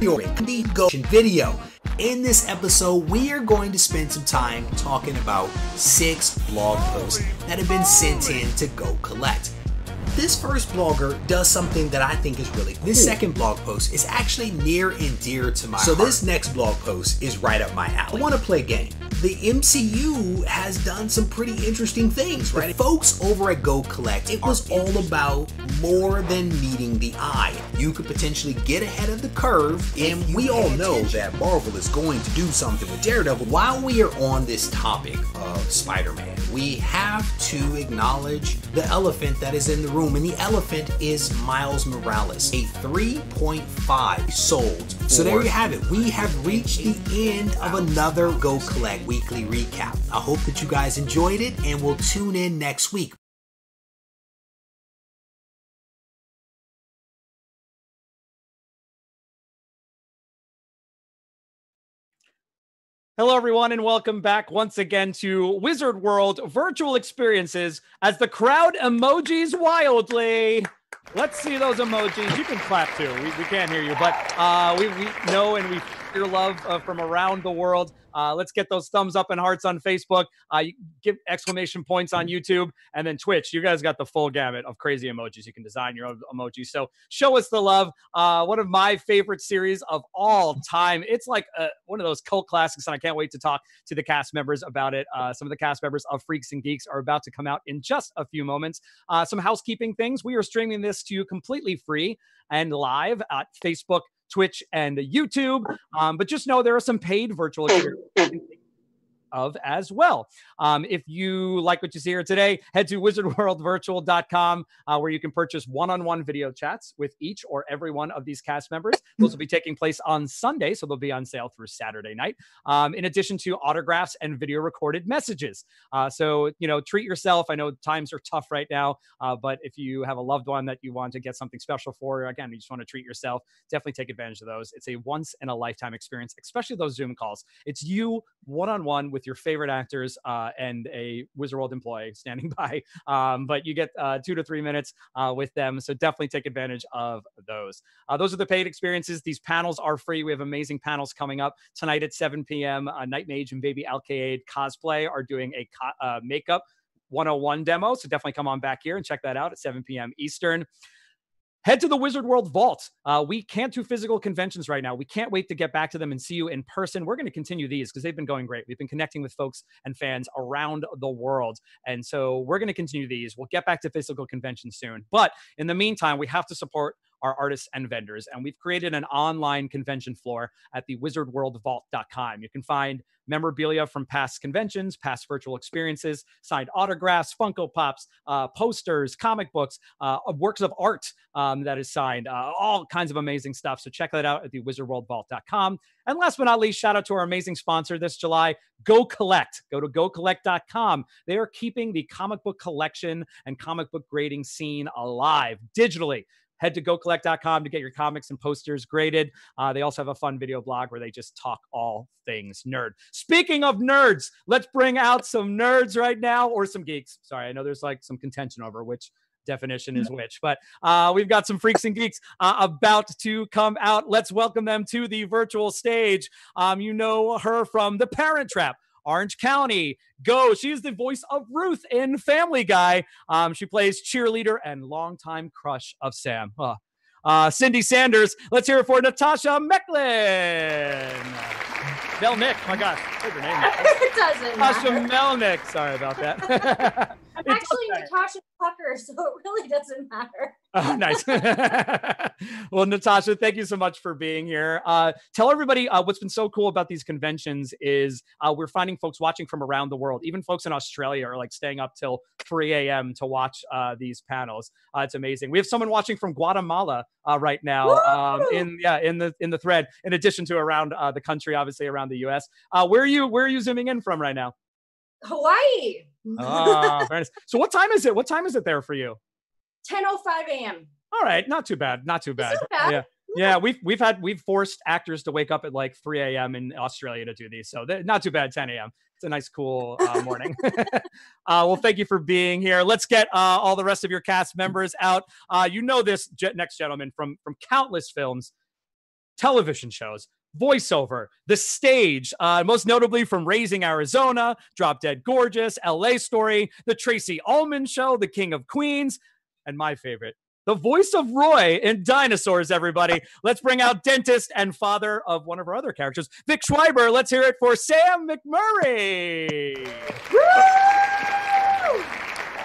Your video. In this episode, we are going to spend some time talking about six blog posts that have been sent in to Go Collect. This first blogger does something that I think is really cool. This second blog post is actually near and dear to my so heart. This next blog post is right up my alley. I want to play a game the MCU has done some pretty interesting things, right? The folks over at Go Collect, it was all about more than meeting the eye. You could potentially get ahead of the curve, and we all know that Marvel is going to do something with Daredevil. While we are on this topic of Spider Man, we have to acknowledge the elephant that is in the room, and the elephant is Miles Morales, a 3.5 sold. So there you have it. We have reached the end of another Go Collect weekly recap. I hope that you guys enjoyed it, and we'll tune in next week. Hello, everyone, and welcome back once again to Wizard World virtual experiences as the crowd emojis wildly. Let's see those emojis. You can clap too. We, we can't hear you, but uh, we, we know and we your love uh, from around the world. Uh, let's get those thumbs up and hearts on Facebook. Uh, give exclamation points on YouTube and then Twitch. You guys got the full gamut of crazy emojis. You can design your own emojis. So show us the love. Uh, one of my favorite series of all time. It's like a, uh, one of those cult classics, and I can't wait to talk to the cast members about it. Uh, some of the cast members of Freaks and Geeks are about to come out in just a few moments. Uh, some housekeeping things. We are streaming this to you completely free and live at Facebook Twitch, and YouTube. Um, but just know there are some paid virtual experiences of as well. Um, if you like what you see here today, head to wizardworldvirtual.com uh, where you can purchase one on one video chats with each or every one of these cast members. Those will be taking place on Sunday, so they'll be on sale through Saturday night, um, in addition to autographs and video recorded messages. Uh, so, you know, treat yourself. I know times are tough right now, uh, but if you have a loved one that you want to get something special for, again, you just want to treat yourself, definitely take advantage of those. It's a once in a lifetime experience, especially those Zoom calls. It's you one on one with with your favorite actors uh, and a Wizard World employee standing by. Um, but you get uh, two to three minutes uh, with them. So definitely take advantage of those. Those are the paid experiences. These panels are free. We have amazing panels coming up tonight at 7 p.m. Night Mage and Baby Alkaid cosplay are doing a co- makeup 101 demo. So definitely come on back here and check that out at 7 p.m. Eastern head to the Wizard World Vault. Uh, we can't do physical conventions right now. We can't wait to get back to them and see you in person. We're going to continue these because they've been going great. We've been connecting with folks and fans around the world. And so we're going to continue these. We'll get back to physical conventions soon. But in the meantime, we have to support our artists and vendors. And we've created an online convention floor at the wizardworldvault.com. You can find memorabilia from past conventions, past virtual experiences, signed autographs, Funko Pops, uh, posters, comic books, uh, works of art um, that is signed, uh, all kinds of amazing stuff. So check that out at the wizardworldvault.com. And last but not least, shout out to our amazing sponsor this July, Go Collect. Go to gocollect.com. They are keeping the comic book collection and comic book grading scene alive digitally head to gocollect.com to get your comics and posters graded. Uh, they also have a fun video blog where they just talk all things nerd. Speaking of nerds, let's bring out some nerds right now or some geeks. Sorry, I know there's like some contention over which definition is which. But uh, we've got some freaks and geeks uh, about to come out. Let's welcome them to the virtual stage. Um, you know her from The Parent Trap. Orange County. Go. She is the voice of Ruth in Family Guy. Um, she plays cheerleader and longtime crush of Sam. Uh, Cindy Sanders. Let's hear it for Natasha Mecklin. Melnick. My gosh, what's her name? it doesn't Natasha matter. Melnick. Sorry about that. I'm actually Natasha Pucker, so it really doesn't matter. Oh, nice. well, Natasha, thank you so much for being here. Uh, tell everybody uh, what's been so cool about these conventions is uh, we're finding folks watching from around the world. Even folks in Australia are like staying up till 3 a.m. to watch uh, these panels. Uh, it's amazing. We have someone watching from Guatemala uh, right now um, in yeah in the in the thread. In addition to around the country, obviously around the U.S. where are you where are you zooming in from right now? Hawaii. Ah, so what time is it? What time is it there for you? 10:05 a.m. All right, not too bad. Not too bad. bad. Yeah. Yeah, we've we've had we've forced actors to wake up at like 3 a.m. in Australia to do these, so not too bad. 10 a.m. It's a nice, cool uh, morning. uh, well, thank you for being here. Let's get uh, all the rest of your cast members out. Uh, you know this next gentleman from from countless films. television shows, voiceover, the stage, uh, most notably from Raising Arizona, Drop Dead Gorgeous, LA Story, The Tracey Ullman Show, The King of Queens, and my favorite, the voice of Roy in Dinosaurs, everybody. Let's bring out dentist and father of one of our other characters, Vic Schweiber. Let's hear it for Sam McMurray.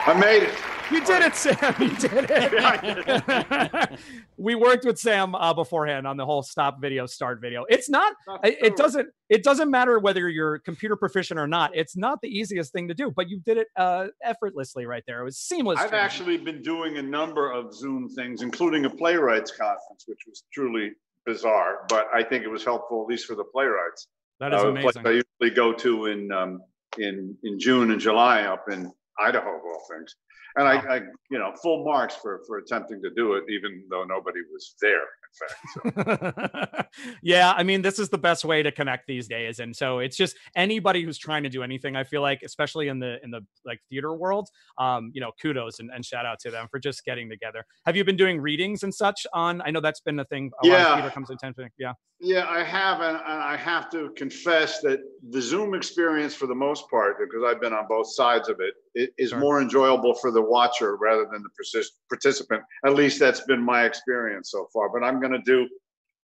I made it. You did it, Sam. You did it. we worked with Sam uh, beforehand on the whole stop video, start video. It's not. It, doesn't. It doesn't matter whether you're computer proficient or not. It's not the easiest thing to do, but you did it uh, effortlessly right there. It was seamless. I've actually been doing a number of Zoom things, including a playwrights conference, which was truly bizarre, but I think it was helpful at least for the playwrights. That is Uh, amazing. I usually go to in um, in in June and July up in Idaho, of all things. And I, I, you know, full marks for for attempting to do it, even though nobody was there. In fact, so. yeah, I mean, this is the best way to connect these days, and so it's just anybody who's trying to do anything. I feel like, especially in the in the like theater world, um, you know, kudos and, and shout out to them for just getting together. Have you been doing readings and such on? I know that's been a thing. A lot Yeah. theater comes. Yeah, Yeah, I have, and, and I have to confess that the Zoom experience, for the most part, because I've been on both sides of it is Sure. more enjoyable for the watcher rather than the persis- participant. At least that's been my experience so far. But I'm going to do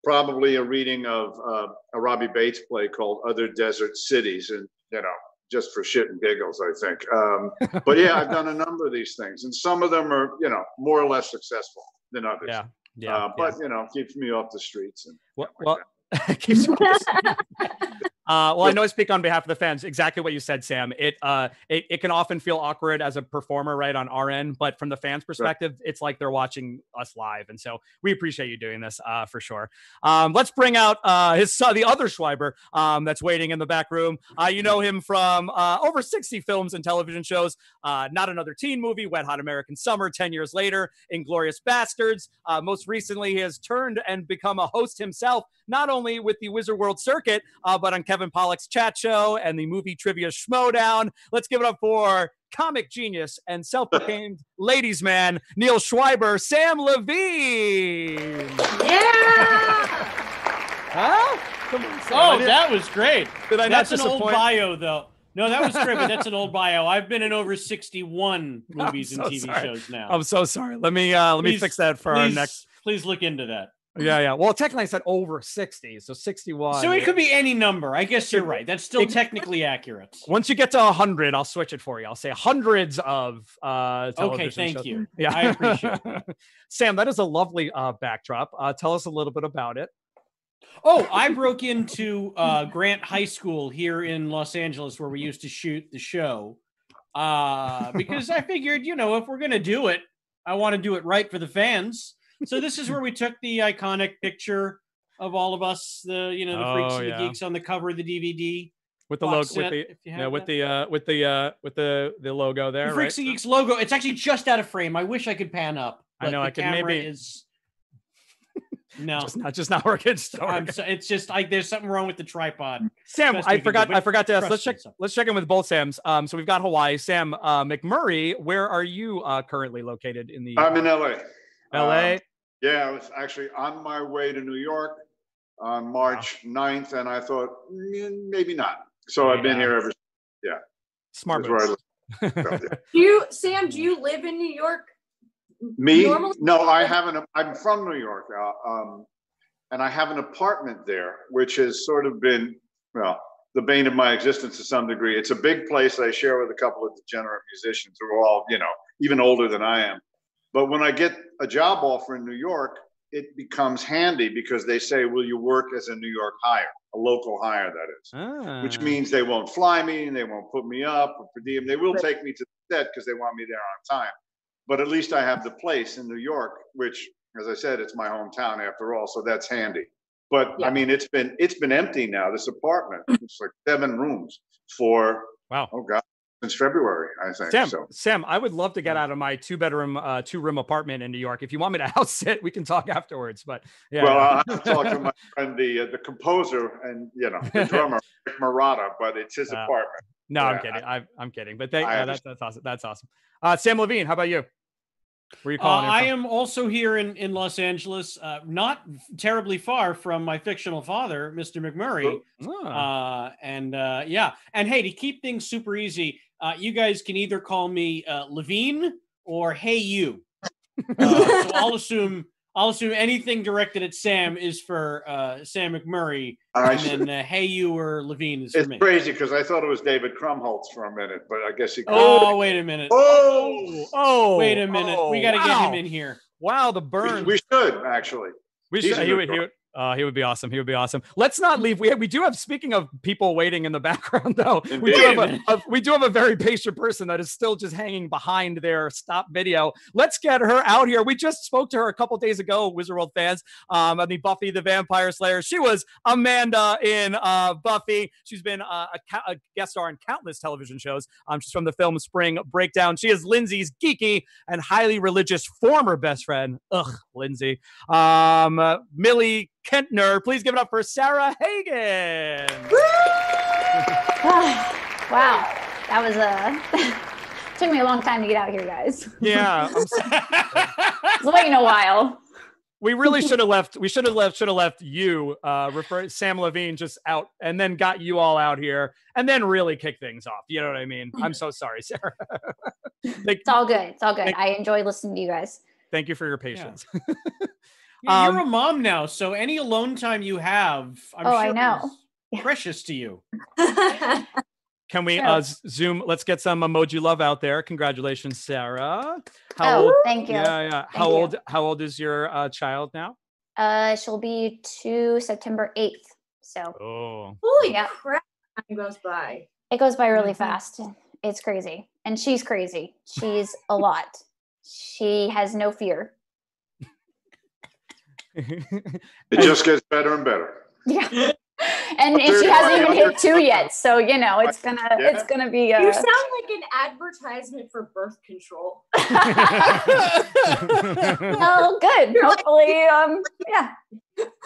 probably a reading of uh, a Robbie Baitz play called Other Desert Cities, and you know, just for shit and giggles, I think. Um, but yeah, I've done a number of these things, and some of them are, you know, more or less successful than others. yeah, yeah. uh, yeah. but you know, keeps me off the streets and Well, like well keeps you Uh, well, I know I speak on behalf of the fans. Exactly what you said, Sam. It uh, it, it can often feel awkward as a performer, right, on our end, but from the fans' perspective, it's like they're watching us live, and so we appreciate you doing this uh, for sure. Um, let's bring out uh, his son, the other Schweiber, um, that's waiting in the back room. Uh, you know him from uh, over sixty films and television shows. Uh, Not another teen movie, Wet Hot American Summer, ten years later, Inglourious Basterds. Uh, most recently, he has turned and become a host himself, not only with the Wizard World Circuit, uh, but on Kevin Pollak's Chat Show and the movie Trivia Schmodown. Let's give it up for comic genius and self-proclaimed ladies' man Neal Schweiber, Sam Levine. Yeah. Huh? Come on, Sam. Oh, that was great. did I not That's an old bio, though. No, that was great, but that's an old bio. I've been in over 61 I'm movies and TV sorry. shows now. I'm so sorry. Let me uh, let me fix that for please, our next. Please look into that. Yeah, yeah. Well, technically, I said over sixty, so sixty-one. So it could be any number. I guess you're right. That's still It- technically accurate. Once you get to 100, I'll switch it for you. I'll say hundreds of uh Okay, thank shows. you. Yeah. I appreciate it. Sam, that is a lovely uh backdrop. Uh tell us a little bit about it. Oh, I broke into uh, Grant High School here in Los Angeles where we used to shoot the show uh, because I figured, you know, if we're going to do it, I want to do it right for the fans. So this is where we took the iconic picture of all of us, the you know the freaks Oh, and the yeah. geeks on the cover of the DVD. With the box logo with the yeah, have with that. the uh with the uh with the the logo The there, Freaks right? and Geeks logo. It's actually just out of frame. I wish I could pan up. I know, I could maybe- Is... No, Just not just not working. So I'm so, it's just like there's something wrong with the tripod. Sam, best I we can do, forgot. I forgot to ask. Let's check. so. Let's check in with both Sams. Um, so we've got Hawaii. Sam uh, McMurray, where are you uh, currently located in the I'm in LA. LA? Um, yeah, I was actually on my way to New York on March 9th, and I thought "Mm, maybe not. So I've been Yeah. here ever Yeah, Smart since. where I moves. live. So, yeah. Do you, Sam? Do you live in New York? Me? Normally- No, I haven't. I'm from New York, uh, um, and I have an apartment there, which has sort of been well the bane of my existence to some degree. It's a big place I share with a couple of degenerate musicians who are all you know even older than I am. But when I get a job offer in New York, it becomes handy because they say, "Will you work as a New York hire, a local hire, that is." Ah. Which means they won't fly me and they won't put me up or per diem. They will take me to the set because they want me there on time. But at least I have the place in New York, which, as I said, it's my hometown after all, so that's handy. But Yeah. I mean, it's been it's been empty now. This apartment, it's like seven rooms for Wow. oh god, since February, I think. Sam, So Sam, I would love to get out of my two bedroom, uh, two room apartment in New York. If you want me to house sit, we can talk afterwards. But yeah, well, I'll have to talk to my friend, the uh, the composer and you know the drummer, Rick Murata, but it's his Uh, apartment. no, I'm kidding. I, I'm kidding. But they, I uh, that's, that's awesome. That's awesome. Uh, Sam Levine, how about you? Where you Uh, calling in I am also here in, in Los Angeles, uh, not terribly far from my fictional father, Mr. McMurray. Uh, and uh, yeah, and hey, to keep things super easy, uh, you guys can either call me uh, Levine or Hey You. Uh, so I'll assume I'll assume anything directed at Sam is for uh, Sam McMurray, I and should- then uh, Hey You or Levine is for It's me. crazy because I thought it was David Krumholtz for a minute, but I guess he. Oh, wait a minute. Oh, oh, Wait a minute. we oh, got to get wow. him in here. Wow, the we, burn. we should actually. We He's should. a He would, he guy. would, uh, he would be awesome. He would be awesome. Let's not leave. We we do have. Speaking of people waiting in the background, though, we do have a, a we do have a very patient person that is still just hanging behind their stop video. Let's get her out here. We just spoke to her a couple days ago, Wizard World fans. Um, I mean Buffy the Vampire Slayer. She was Amanda in uh Buffy. She's been uh, a, a guest star in countless television shows. Um, she's from the film Spring Breakdown. She is Lindsay's geeky and highly religious former best friend. Ugh, Lindsay. Um, uh, Millie Kentner. Please give it up for Sarah Hagan. wow, that was a. took me a long time to get out here, guys. Yeah, I'm s- I was waiting a while. we really should have left. We should have left. Should have left you, uh, refer Sam Levine, just out, and then got you all out here, and then really kick things off. You know what I mean? I'm so sorry, Sarah. thank, It's all good. It's all good. Thank- I enjoy listening to you guys. thank you for your patience. Yeah, you're Um, a mom now, so any alone time you have, I'm Oh, sure I know. is precious to you. Can we Sure. uh, zoom? Let's get some emoji love out there. Congratulations, Sarah. How oh, old? thank you. Yeah, yeah. How you. old? How old is your uh, child now? Uh, she'll be two September 8th. So Oh, Holy Yep. crap! Time goes by. it goes by really Mhm. fast. It's crazy. And she's crazy. She's a lot. She has no fear. It just gets better and better. Yeah. And, and she hasn't even hit two yet. So, you know, it's gonna Yeah. it's gonna be uh You sound like an advertisement for birth control. oh good. Hopefully, um yeah.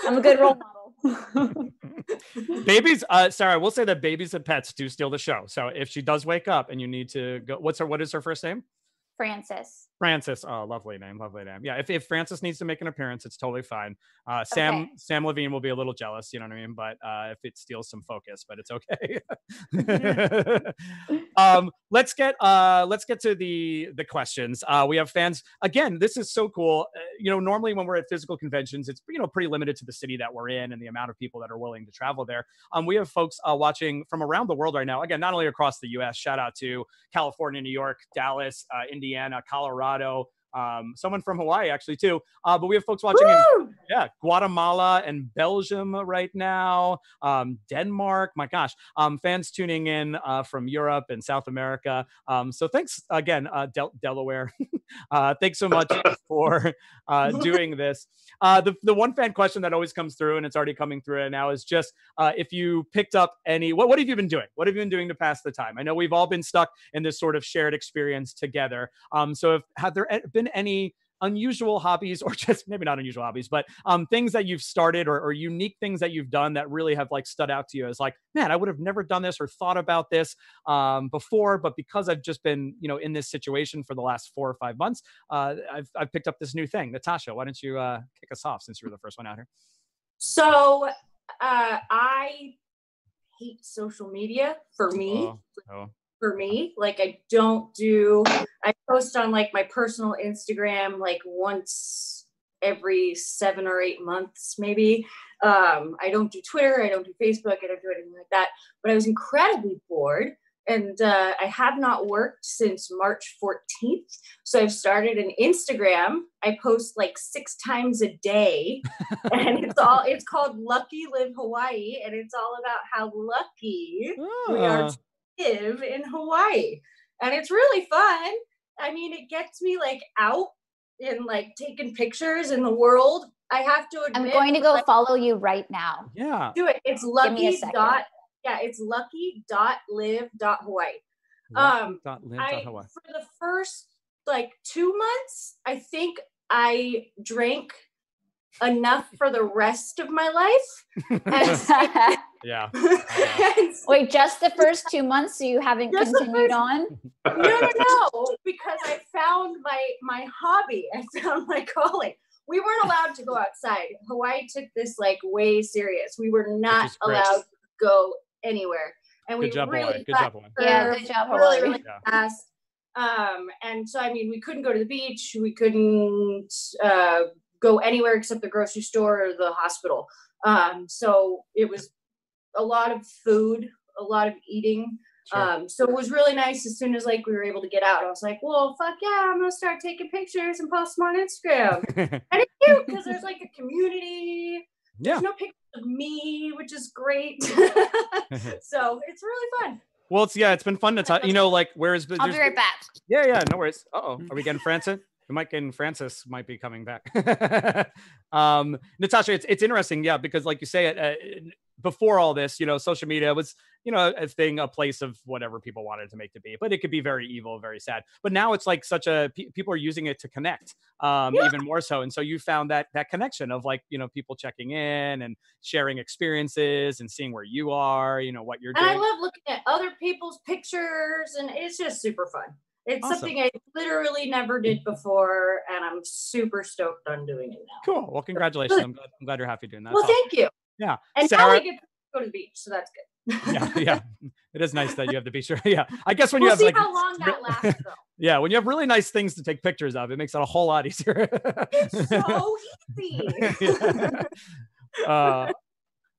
I'm a good role model. babies. Uh, Sarah, I will say that babies and pets do steal the show. So if she does wake up and you need to go, what's her? What is her first name? Francis. Francis. Oh, lovely name, lovely name. Yeah, if, if Francis needs to make an appearance, it's totally fine. Uh, Sam Okay. Sam Levine will be a little jealous, you know what I mean? But uh, if it steals some focus, but it's okay. um, let's get uh, let's get to the the questions. Uh, we have fans again. This is so cool. Uh, you know, normally when we're at physical conventions, it's you know pretty limited to the city that we're in and the amount of people that are willing to travel there. Um, we have folks uh, watching from around the world right now. Again, not only across the U.S. Shout out to California, New York, Dallas, uh, Indiana, Colorado. Um, someone from Hawaii actually too. Uh, but we have folks watching in yeah, Guatemala and Belgium right now. Um, Denmark, my gosh, um, fans tuning in uh, from Europe and South America. Um, so thanks again, uh, Del- Delaware. uh, thanks so much for uh, doing this. Uh, the the one fan question that always comes through, and it's already coming through right now, is just uh, if you picked up any. What what have you been doing? What have you been doing to pass the time? I know we've all been stuck in this sort of shared experience together. Um, so if have there a- been any unusual hobbies or just maybe not unusual hobbies but um, things that you've started or, or unique things that you've done that really have like stood out to you as like man i would have never done this or thought about this um, before but because i've just been you know in this situation for the last four or five months uh, I've, I've picked up this new thing natasha why don't you uh, kick us off since you were the first one out here So, uh, I hate social media for me. oh, oh. For me, like I don't do. I post on like my personal Instagram like once every seven or eight months, maybe. Um, I don't do Twitter. I don't do Facebook. I don't do anything like that. But I was incredibly bored. And uh, I have not worked since March 14th. So I've started an Instagram. I post like six times a day. and it's all it's called Lucky Live Hawaii. And it's all about how lucky we are Ah. Live in Hawaii. And it's really fun. I mean, it gets me like out and like taking pictures in the world. I have to admit I'm going to go like, follow you right now. yeah do it. It's me a lucky second. dot yeah, it's lucky dot live dot Hawaii. Um dot live dot I Hawaii. for the first like two months, I think I drank enough for the rest of my life. And Yeah. Wait, just the first two months, so you haven't Just continued first- on? no, no, no, because I found my my hobby. I found my calling. We weren't allowed to go outside. Hawaii took this like way serious. We were not allowed to go anywhere, and we Good job, really boy. Good job, boy. Yeah, good job, really, Hawaii. really Yeah. fast. Um, and so I mean, we couldn't go to the beach. We couldn't uh, go anywhere except the grocery store or the hospital. Um, so it was a lot of food, a lot of eating. Sure. Um, so it was really nice as soon as like we were able to get out. I was like, well, fuck yeah, I'm gonna start taking pictures and post them on Instagram. and it's cute because there's like a community. yeah. There's no pictures of me, which is great. so it's really fun. Well, it's yeah, it's been fun to talk. You know, like where's? I'll be right back. Yeah, yeah, no worries. Uh oh, are we getting Francis? We and Francis might be coming back. um, Natasha, it's it's interesting, yeah, because like you say, it uh, before all this, you know, social media was you know a thing, a place of whatever people wanted to make to be, but it could be very evil, very sad. But now it's like such a pe- people are using it to connect, um, Yeah. even more so. And so you found that that connection of like you know people checking in and sharing experiences and seeing where you are, you know, what you're And I love looking at other people's pictures, and it's just super fun. It's Awesome. something I literally never did before, and I'm super stoked on doing it now. Cool. Well, congratulations. I'm glad, I'm glad you're happy doing that. well, awesome. thank you. Yeah. And now Sarah- we get to go to the beach, so that's good. yeah, yeah. It is nice that you have the beach. Yeah, I guess when we'll you have see like, how long that lasts, though. yeah, when you have really nice things to take pictures of, it makes it a whole lot easier. It's so easy. Yeah. uh,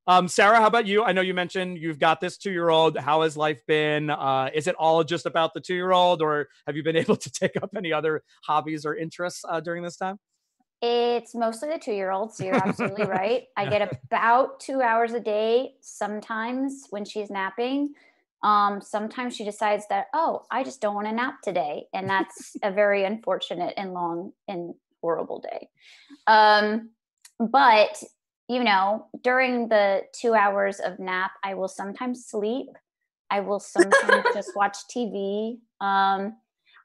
um, Sarah, how about you? I know you mentioned you've got this two-year-old. How has life been? Uh, is it all just about the two-year-old, or have you been able to take up any other hobbies or interests uh, during this time? It's mostly the two year old, so you're absolutely right. I get about two hours a day sometimes when she's napping. Um, sometimes she decides that, oh, I just don't want to nap today. And that's a very unfortunate and long and horrible day. Um, but, you know, during the two hours of nap, I will sometimes sleep. I will sometimes just watch TV. Um,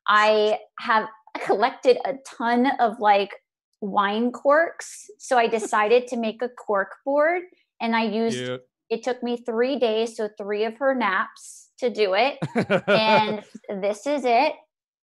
I have collected a ton of like wine corks. So I decided to make a cork board and I used Cute. it took me three days, so three of her naps to do it. And this is it.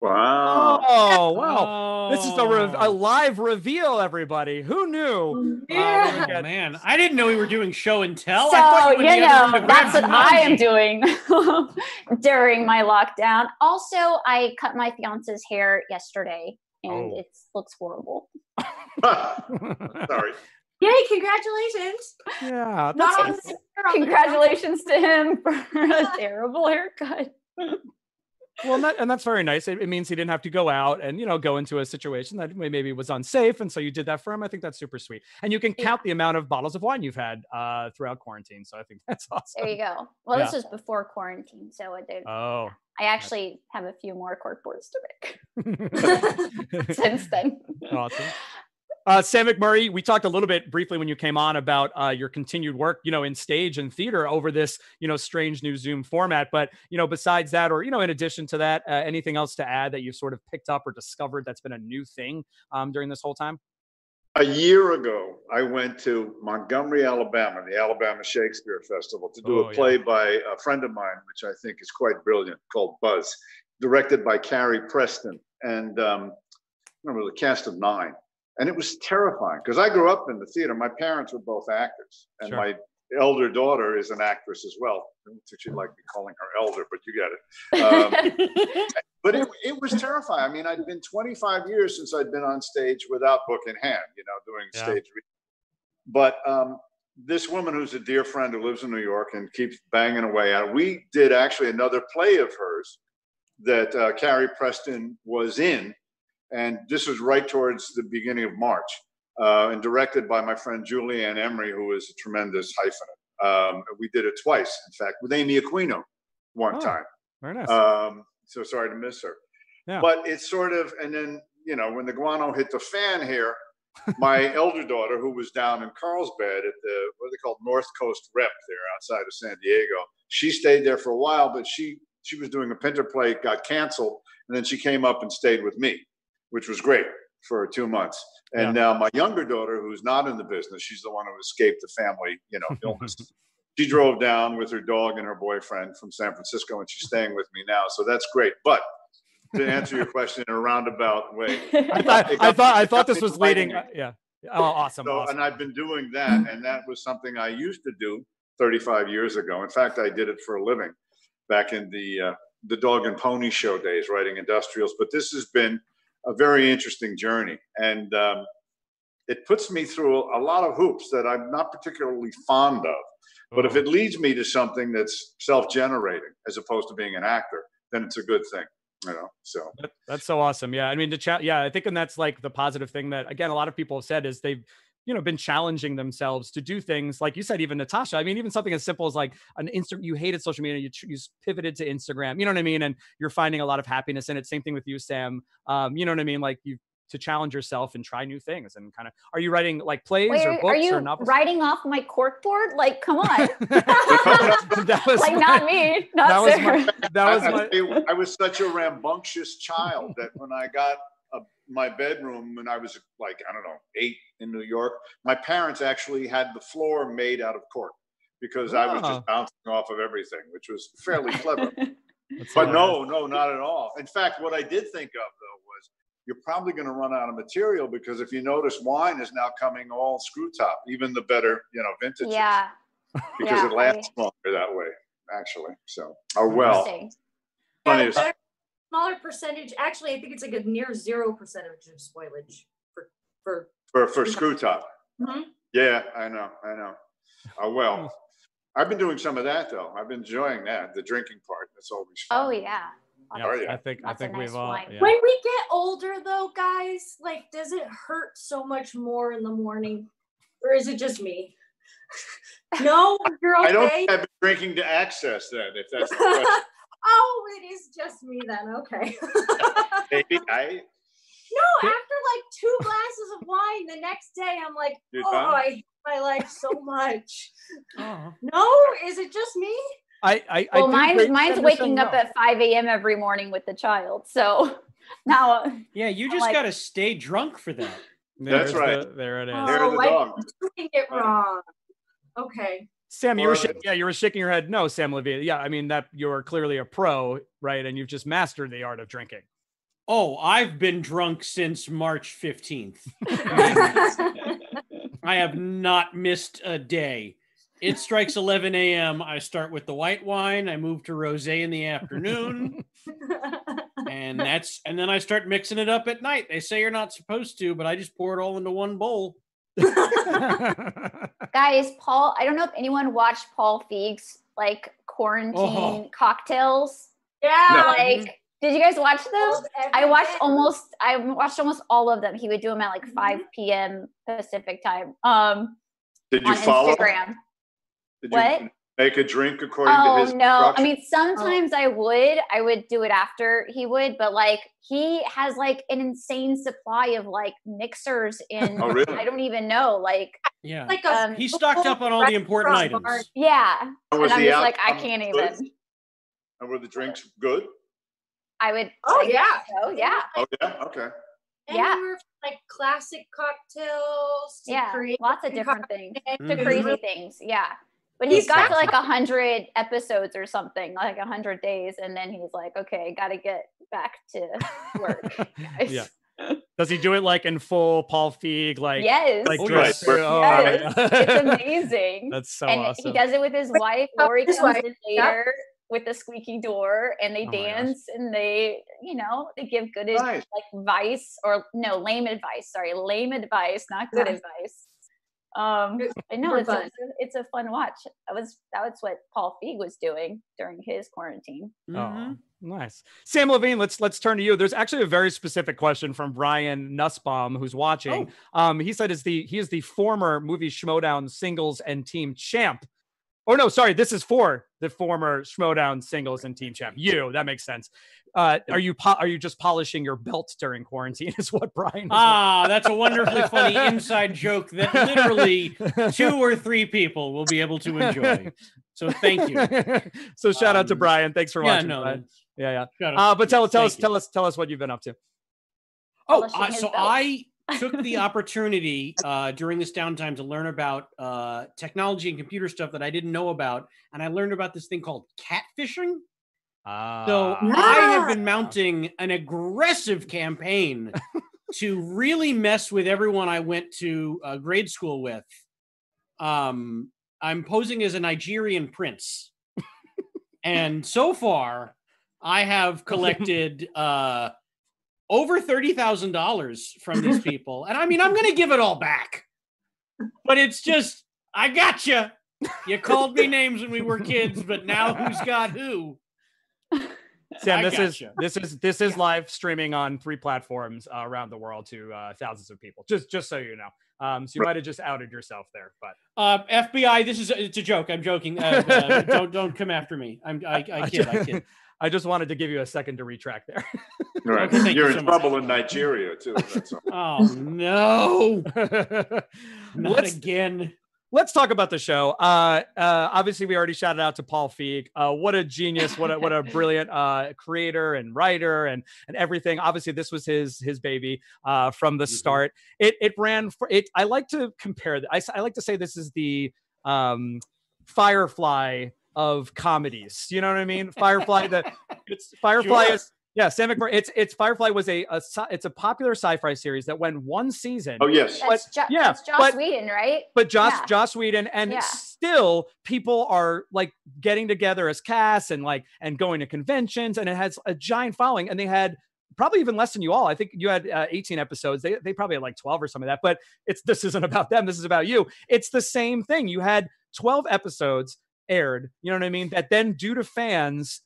Wow. oh wow, this is a, re- a Oh. live reveal, everybody. Who knew? Yeah. we Oh, oh man, I didn't know we were doing show and tell. I so thought you were know that's what Red's I am doing during my lockdown. Also, I cut my fiance's hair yesterday, and Oh. it looks horrible. Sorry. Yay, congratulations. yeah, that's Not on Thanks. the- on the- Congratulations to him for a terrible haircut. Well, and, that, and that's very nice. It, it means he didn't have to go out and you know go into a situation that maybe was unsafe, and so you did that for him. I think that's super sweet. And you can count the amount of bottles of wine you've had uh, throughout quarantine. So I think that's awesome. There you go. Well, Yeah. this was before quarantine, so it did. Oh, I actually have a few more cork boards to make since then. awesome. Uh, Sam McMurray, we talked a little bit briefly when you came on about uh, your continued work, you know, in stage and theater over this, you know, strange new Zoom format. But you know, besides that, or you know, in addition to that, uh, anything else to add that you've sort of picked up or discovered that's been a new thing um, during this whole time? A year ago, I went to Montgomery, Alabama, the Alabama Shakespeare Festival, to do Oh, a yeah. play by a friend of mine, which I think is quite brilliant, called Buzz, directed by Carrie Preston. And um, remember the cast of nine. And it was terrifying because I grew up in the theater. My parents were both actors, and Sure. my elder daughter is an actress as well. I don't think she'd like me calling her elder, but you get it. Um, but it, it was terrifying. I mean, I'd been 25 years since I'd been on stage without book in hand, you know, doing Yeah. stage. But um, this woman who's a dear friend who lives in New York and keeps banging away at it, we did actually another play of hers that uh, Carrie Preston was in. And this was right towards the beginning of March uh, and directed by my friend Julianne Emery, who is a tremendous hyphenate. Um, we did it twice, in fact, with Amy Aquino one Oh. time. Very nice. Um, so sorry to miss her. Yeah. But it's sort of, and then, you know, when the guano hit the fan here, my elder daughter, who was down in Carlsbad at the, what are they called, North Coast Rep there outside of San Diego, she stayed there for a while, but she, she was doing a Pinter play, got canceled, and then she came up and stayed with me, which was great for two months. And now my younger daughter, who's not in the business, she's the one who escaped the family, you know, illness. she drove down with her dog and her boyfriend from San Francisco, and she's staying with me now. So that's great. But to answer your question in a roundabout way, I thought I thought I thought this was to leading. writing yeah. Oh, awesome. So, awesome. and I've been doing that, and that was something I used to do 35 years ago. In fact, I did it for a living back in the uh, the dog and pony show days, writing industrials. But this has been a very interesting journey, and um, it puts me through a lot of hoops that I'm not particularly fond of. But if Oh. it leads me to something that's self-generating as opposed to being an actor, then it's a good thing. You know, so That- that's so awesome. Yeah. I mean, the chat. Yeah. I think, and that's like the positive thing that, again, a lot of people have said is they've, you know, been challenging themselves to do things like you said, even Natasha. I mean, even something as simple as like an instant, you hated social media, you, ch- you pivoted to Instagram, you know what I mean? And you're finding a lot of happiness in it. Same thing with you, Sam. Um, you know what I mean? Like you, to challenge yourself and try new things and kind of, are you writing like plays Wait, or books are or you novels? writing off my corkboard? Like, come on. that was like, my- not me. Not that was my, that was I, my, I, I was such a rambunctious child that when I got a, my bedroom when I was like, I don't know, eight in New York, my parents actually had the floor made out of cork because I was Ah. just bouncing off of everything, which was fairly clever. but no, no, not at all. In fact, what I did think of though was you're probably going to run out of material because if you notice, wine is now coming all screw top, even the better, you know, vintages. yeah. Because yeah, it lasts longer that way, actually. So, oh well. Funny Yeah, as- better- smaller percentage. Actually, I think it's like a near zero percentage of spoilage for for. For for screw top. Mhm. Yeah, I know, I know. Oh well. I've been doing some of that though. I've been enjoying that, the drinking part. That's always fun. Oh, yeah. Yeah, Oh, yeah. I think I think nice we've all. yeah. When we get older, though, guys, like, does it hurt so much more in the morning, or is it just me? no, you're okay. I don't think I've been drinking to access that, if that's the question. oh, it is just me then. Okay. Maybe I No, after like two glasses of wine the next day, I'm like, You're oh, done? I hate my life so much. Oh. No, is it just me? I, I, I Well, do mine's mine's waking up no. at 5 a.m. every morning with the child. So now, uh, Yeah, you just like- got to stay drunk for that. There's That's right. the- there it is. Oh, Hair of the I- dog. Doing it wrong. Okay. Sam, you were sh- yeah, you were shaking your head. No, Sam Levine. Yeah, I mean that you're clearly a pro, right? And you've just mastered the art of drinking. Oh, I've been drunk since March 15th. I have not missed a day. It strikes 11 a.m. I start with the white wine. I move to rosé in the afternoon, and that's and then I start mixing it up at night. They say you're not supposed to, but I just pour it all into one bowl. guys, Paul, I don't know if anyone watched Paul Feig's like quarantine Oh. cocktails. yeah. Like, did you guys watch those? I watched almost I watched almost all of them. He would do them at like 5 p.m. Pacific time. Um Did you on follow? Instagram. Did you What? make a drink according to Oh his no. I mean sometimes I would. I would do it after he would, but like he has like an insane supply of like mixers in Oh, really? I don't even know. Like Yeah, like a um, he stocked up on all the important restaurant bar. items. yeah. And And was I'm just like, I can't good? even. And were the drinks good? I would Oh say yeah. so, yeah. Oh yeah. Okay. Yeah. Anywhere from, like classic cocktails. To Yeah. Lots of different things. To Mhm. crazy things. Yeah. But he's He's got to got- like a hundred episodes or something, like a hundred days, and then he's like, "Okay, got to get back to work." guys." Yeah. Does he do it like in full Paul Feig, like yes, like Oh, dress? right. oh, Yes. yeah. it's amazing. That's so and awesome. he does it with his wife. Lori comes wife, in yep. later with the squeaky door, and they Oh dance and they, you know, they give good ad- Nice. like advice or no lame advice. Sorry, lame advice, not good Yeah. advice. Um, Good- I know it's a, fun. it's a fun watch. That was that was what Paul Feig was doing during his quarantine. Mhm. Oh, nice. Sam Levine, let's let's turn to you. There's actually a very specific question from Brian Nussbaum who's watching. Um, he said is the he is the former movie Schmoedown singles and team champ. Oh no, sorry, this is for the former Schmoedown singles and team champ. You, that makes sense. Uh, are you po- are you just polishing your belt during quarantine? Is what Brian. Ah, that's a wonderfully funny inside joke that literally two or three people will be able to enjoy. So thank you. so shout out to Um, Brian. Thanks for Yeah, watching. no. Brian. Yeah, yeah. Uh, but tell tell Thank us you. tell us tell us what you've been up to. Oh, uh, so belt. I took the opportunity uh, during this downtime to learn about uh, technology and computer stuff that I didn't know about, and I learned about this thing called catfishing. So Ah. I have been mounting an aggressive campaign to really mess with everyone I went to uh, grade school with. Um, I'm posing as a Nigerian prince, and so far, I have collected uh, over thirty thousand dollars from these people, and I mean, I'm going to give it all back, but it's just I got you. You called me names when we were kids, but now who's got who? Sam, this is gotcha. this is this is live streaming on three platforms uh, around the world to uh, thousands of people. Just just so you know. Um, so you might have just outed yourself there, but Uh, FBI, this is it's a joke. I'm joking. Uh, uh, don't don't come after me. I'm I, I kid. I kid. I just wanted to give you a second to retract there. Right. Okay, You're you in so much. trouble in Nigeria too. Oh no, not let's again. let's talk about the show. Uh, uh, obviously, we already shouted out to Paul Feig. Uh, what a genius! What a what a brilliant uh, creator and writer and and everything. Obviously, this was his his baby uh, from the Mhm. start. It it ran for it. I like to compare. th- I, s- I like to say this is the um, Firefly of comedies. You know what I mean? Firefly. The it's Firefly Sure. is. Yeah, Sam McBride. It's it's Firefly was a, a it's a popular sci-fi series that went one season Oh yes. That's, jo- yeah, that's Joss but- Whedon, right? but Joss Yeah. Joss Whedon, and Yeah. still people are like getting together as casts and like and going to conventions, and it has a giant following. And they had probably even less than you all. I think you had uh, 18 episodes. They they probably had like 12 or some of that. But it's this isn't about them. This is about you. It's the same thing. You had 12 episodes aired. You know what I mean? That then due to fans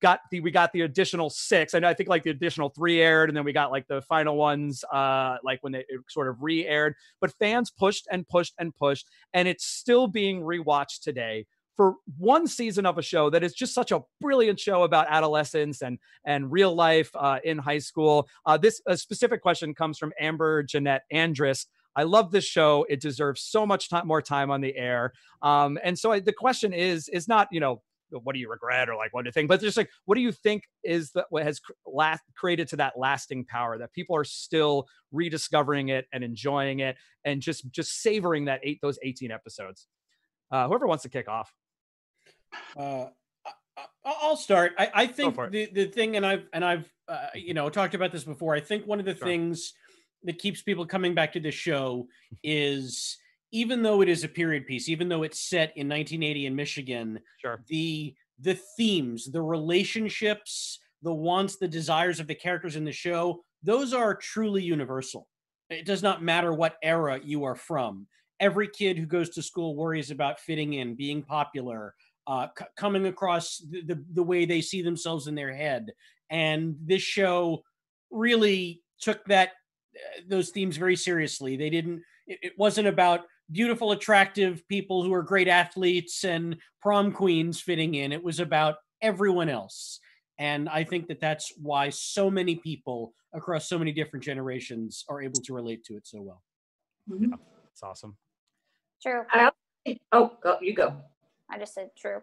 got the we got the additional six and i think like the additional three aired and then we got like the final ones uh like when they sort of re-aired but fans pushed and pushed and pushed and it's still being rewatched today for one season of a show that is just such a brilliant show about adolescence and and real life uh, in high school uh, this a specific question comes from amber jeanette andrus I love this show. It deserves so much time, more time on the air. Um, and so I, the question is, is not, you know, what do you regret or like what do you think, but just like, what do you think is that what has cr- last created to that lasting power that people are still rediscovering it and enjoying it and just, just savoring that eight, those 18 episodes. Uh, whoever wants to kick off. Uh, I'll start. I, I think the, the thing, and I've and I've uh, you know talked about this before. I think one of the Sure. things that keeps people coming back to the show is even though it is a period piece, even though it's set in 1980 in Michigan, Sure. the the themes, the relationships, the wants, the desires of the characters in the show, those are truly universal. It does not matter what era you are from. Every kid who goes to school worries about fitting in, being popular, uh, c- coming across the, the, the way they see themselves in their head. And this show really took that those themes very seriously. They didn't. It, it wasn't about beautiful, attractive people who are great athletes and prom queens fitting in. It was about everyone else. And I think that that's why so many people across so many different generations are able to relate to it so well. Mhm. It's awesome. True. Oh, go, you go. I just said true.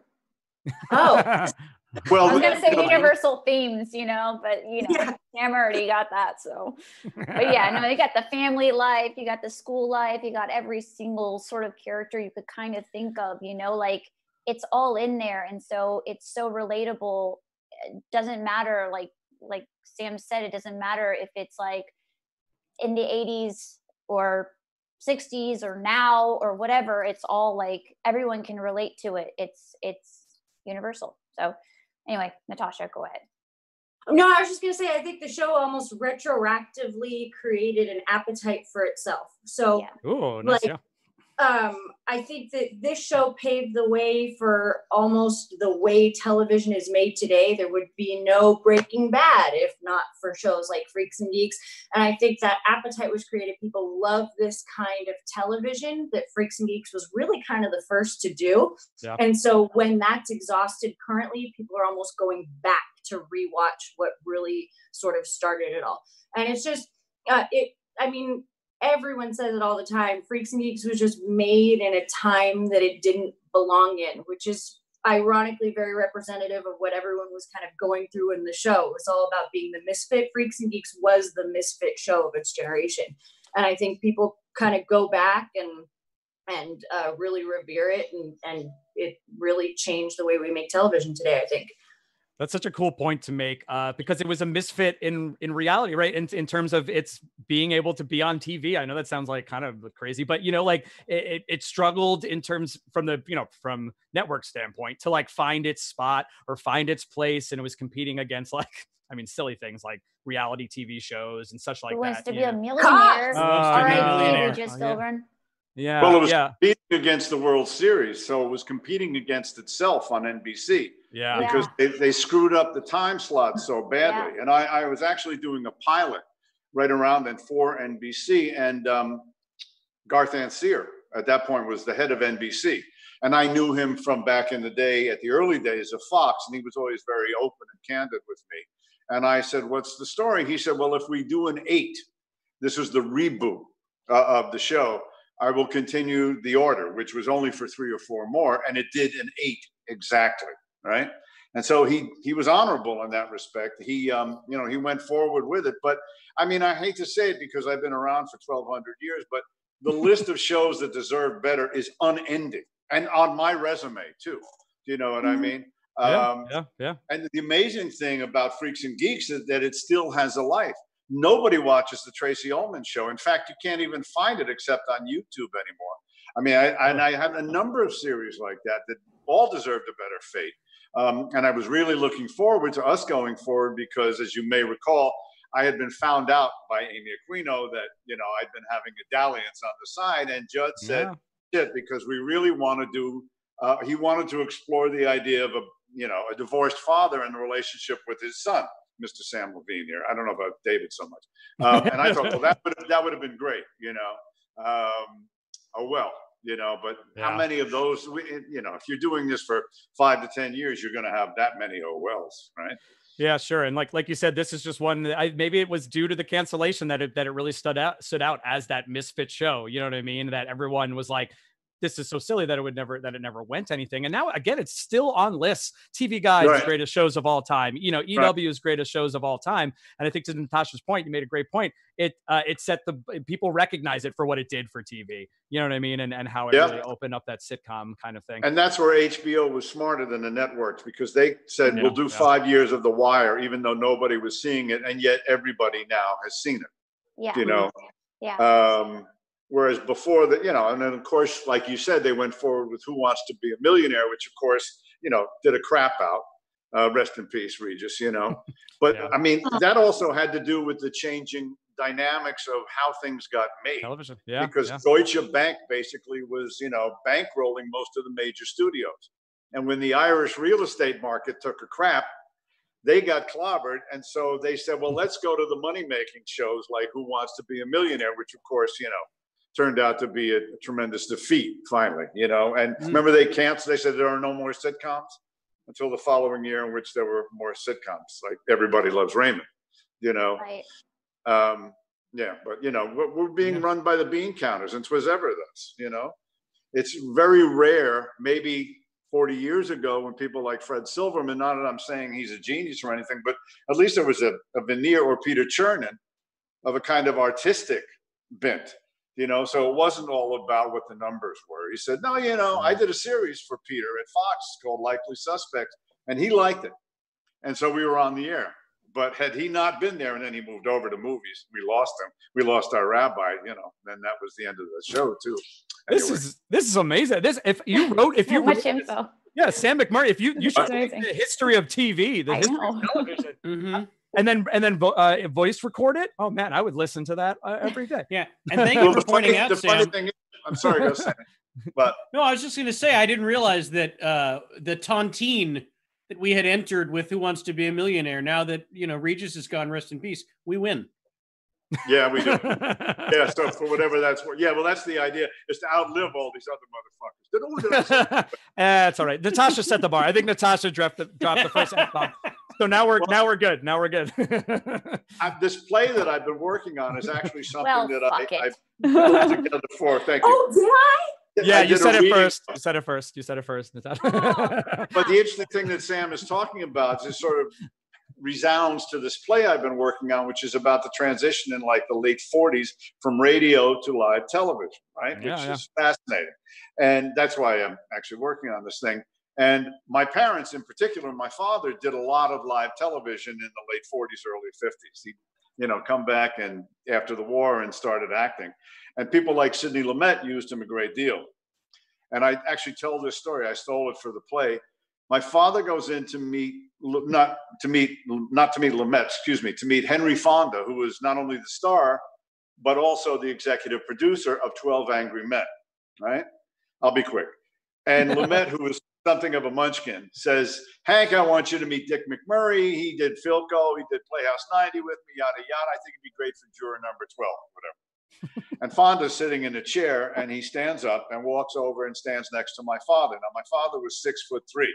Oh, Well, I was gonna say no, universal themes, you know, but you know, Yeah. Sam already got that. So, but yeah, no, you got the family life, you got the school life, you got every single sort of character you could kind of think of, you know, like it's all in there, and so it's so relatable. It doesn't matter, like like Sam said, it doesn't matter if it's like in the '80s or 60s or now or whatever. It's all like everyone can relate to it. It's it's universal. So anyway, Natasha, go ahead. No, I was just gonna say I think the show almost retroactively created an appetite for itself. So Yeah. Ooh, nice. Like, yeah. Um, I think that this show paved the way for almost the way television is made today. There would be no Breaking Bad if not for shows like Freaks and Geeks. And I think that appetite was created. People love this kind of television that Freaks and Geeks was really kind of the first to do. Yeah. And so when that's exhausted currently, people are almost going back to rewatch what really sort of started it all. And it's just, uh, it, I mean, everyone says it all the time freaks and geeks was just made in a time that it didn't belong in which is ironically very representative of what everyone was kind of going through in the show it was all about being the misfit freaks and geeks was the misfit show of its generation and I think people kind of go back and and uh, really revere it, and and it really changed the way we make television today. I think. That's such a cool point to make uh, because it was a misfit in in reality, right? In in terms of its being able to be on TV. I know that sounds like kind of crazy, but you know, like it, it struggled in terms from the you know from network standpoint to like find its spot or find its place, and it was competing against like I mean, silly things like reality TV shows and such like Who wants that. to be you a millionaire? Uh, All right, millionaire. Regis Oh, yeah. Philbin. Yeah, Well, it was yeah, competing against the World Series, so it was competing against itself on NBC yeah, Yeah. because they, they screwed up the time slot so badly. And I, I was actually doing a pilot right around then for NBC, and um, Garth Ancier at that point was the head of NBC. And I knew him from back in the day at the early days of Fox, and he was always very open and candid with me. And I said, What's the story? He said, Well, if we do an eight, this was the reboot uh, of the show, I will continue the order, which was only for three or four more. And it did an eight exactly. Right. And so he he was honorable in that respect. He um, you know, he went forward with it. But I mean, I hate to say it because I've been around for 1200 years, but the list of shows that deserve better is unending and on my resume too. Do you know what I Mhm. mean? yeah, Um, yeah, yeah. and the amazing thing about Freaks and Geeks is that it still has a life. Nobody watches the Tracey Ullman show. In fact, you can't even find it except on YouTube anymore. I mean, I, and I have a number of series like that that all deserved a better fate. Um, and I was really looking forward to us going forward because, as you may recall, I had been found out by Amy Aquino that you know I'd been having a dalliance on the side, and Judd said, Yeah. "Shit," because we really want to do. Uh, he wanted to explore the idea of a you know a divorced father and the relationship with his son, Mr. Sam Levine. Here, I don't know about David so much, um, and I thought, well, that would that would have been great, you know. Um, oh well, you know, but Yeah. how many of those? we- You know, if you're doing this for five to ten years, you're going to have that many oh wells, right? Yeah, sure. And like like you said, this is just one. that I, maybe it was due to the cancellation that it that it really stood out stood out as that misfit show. You know what I mean? That everyone was like, "This is so silly that it would never that it never went anything." And now again, it's still on lists. TV Guide's Right. greatest shows of all time. You know, EW's greatest shows of all time. And I think to Natasha's point, you made a great point. It uh, it set the people recognize it for what it did for TV. You know what I mean? And and how it Yeah. really opened up that sitcom kind of thing. And that's where HBO was smarter than the networks because they said Yeah, we'll do yeah. five years of The Wire, even though nobody was seeing it, and yet everybody now has seen it. Yeah. You know, Yeah. Um, whereas before that, you know, and then of course, like you said, they went forward with Who Wants to Be a Millionaire, which of course, you know, did a crap out. Uh, rest in peace, Regis. You know, but Yeah. I mean, that also had to do with the changing dynamics of how things got made. Television. Yeah. because yeah. Deutsche Bank basically was, you know, bankrolling most of the major studios. And when the Irish real estate market took a crap, they got clobbered. And so they said, well, let's go to the money making shows like Who Wants to Be a Millionaire, which of course, you know, turned out to be a, tremendous defeat finally, you know. And Mm. remember, they canceled, they said there are no more sitcoms until the following year, in which there were more sitcoms like Everybody Loves Raymond, you know. Right. Um, yeah, but you know, we're, we're being Yeah. run by the bean counters, and twas ever thus. You know, it's very rare. Maybe 40 years ago, when people like Fred Silverman, not that I'm saying he's a genius or anything, but at least there was a, a veneer or Peter Chernin of a kind of artistic bent. You know, so it wasn't all about what the numbers were. He said, "No, you know, I did a series for Peter at Fox called Likely Suspects, and he liked it, and so we were on the air." But had he not been there and then he moved over to movies, we lost him. We lost our rabbi, you know, then that was the end of the show too. This is this is amazing. This if you wrote if you wrote this- info. yeah Sam McMurray if you you should That's write amazing. the history of TV the I history know. of television hmm and then and then vo- uh, voice record it. Oh man, I would listen to that uh, every day. Yeah. And thank Well, you for the funny, pointing out, the funny thing is, I'm sorry, go Sam. But No, I was just going to say I didn't realize that uh, the tontine that we had entered with "Who Wants to Be a Millionaire." Now that you know Regis is gone, rest in peace. We win. Yeah, we do. Yeah, so for whatever that's worth. Yeah, well, that's the idea is to outlive all these other motherfuckers. Did- did I say- That's all right. Natasha set the bar. I think Natasha dropped the dropped the first F bomb. So now we're now we're good. Now we're good. I, this play that I've been working on is actually something Well, that I, fuck I it. put together for. Thank you. oh, did I? yeah, I you said it reading- first. You said it first. You said it first, Natasha. Oh. But the interesting thing that Sam is talking about is sort of resounds to this play I've been working on, which is about the transition in like the late 40s from radio to live television, right? Yeah, which yeah. is fascinating. And that's why I'm actually working on this thing. And my parents, in particular, my father did a lot of live television in the late 40s, early 50s. He, you know, come back and after the war and started acting. And people like Sidney Lumet used him a great deal. And I actually tell this story. I stole it for the play. My father goes in to meet not to meet not to meet Lumet, excuse me, to meet Henry Fonda, who was not only the star, but also the executive producer of 12 Angry Men. Right? I'll be quick. And Lumet, who was something of a munchkin, says, Hank, I want you to meet Dick McMurray. He did Philco, he did Playhouse 90 with me, yada yada. I think it'd be great for juror number 12, whatever. and Fonda's sitting in a chair and he stands up and walks over and stands next to my father. Now, my father was six foot three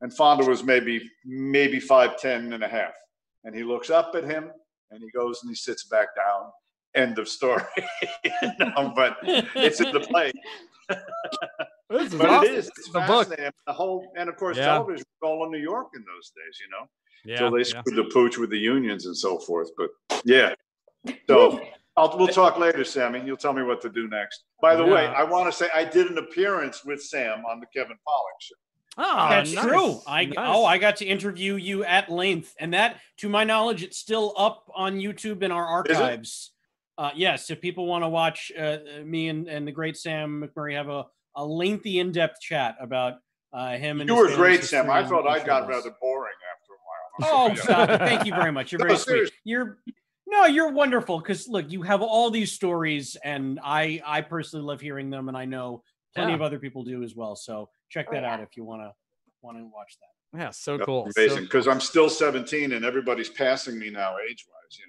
and Fonda was maybe maybe five ten and a half. And he looks up at him and he goes and he sits back down. End of story. no, but it's in the play. This is But awesome. it is. It's The book. The whole and of course Yeah. television was all in New York in those days, you know. Yeah, So they yeah. screwed the pooch with the unions and so forth. But yeah. So I'll, we'll talk later, Sammy. You'll tell me what to do next. By the way, I want to say I did an appearance with Sam on the Kevin Pollak show. Oh, That's nice. true. I Nice. oh, I got to interview you at length, and that, to my knowledge, it's still up on YouTube in our archives. Uh, yes, if people want to watch uh, me and, and the great Sam McMurray have a, a lengthy, in-depth chat about uh, him and You his were great, Sam. I thought I got rather boring after a while. Oh, stop it. Thank you very much. You're No, very sweet. You're no, you're wonderful because look, you have all these stories, and I I personally love hearing them, and I know plenty Yeah. of other people do as well. So check Oh, that yeah. out if you want to want to watch that. Yeah, so That's cool. Amazing, because I'm still 17 and everybody's passing me now age-wise. You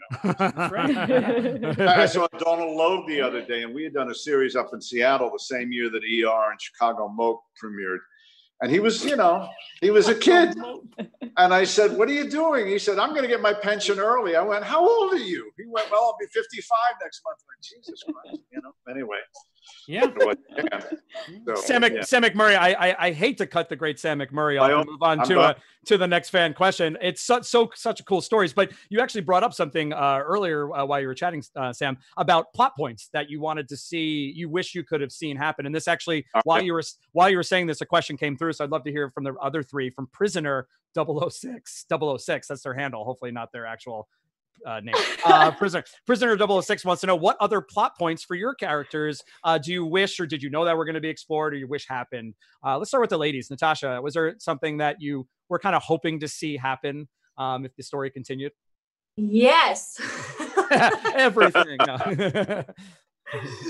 know. I saw Donal Logue the other day, and we had done a series up in Seattle the same year that ER and Chicago Mo premiered, and he was, you know, he was a kid. And I said, "What are you doing?" He said, "I'm going to get my pension early." I went, "How old are you?" He went, "Well, I'll be 55 next month." I'm like, Jesus Christ, you know. Anyway, Yeah. what- yeah. So, Sam, Mc, yeah. Sam McMurray, I, I I hate to cut the great Sam McMurray off I and move on I'm to uh, to the next fan question. It's such so such a cool stories, but you actually brought up something uh, earlier uh, while you were chatting, uh, Sam, about plot points that you wanted to see, you wish you could have seen happen. And this actually, while you were while you were saying this, a question came through, so I'd love to hear from the other three from Prisoner 006 006. That's their handle, hopefully not their actual uh, name. Uh, prisoner prisoner 006 wants to know what other plot points for your characters uh, do you wish or did you know that were going to be explored or you wish happened? Uh, let's start with the ladies. Natasha was there something that you were kind of hoping to see happen um, if the story continued? Yes. everything.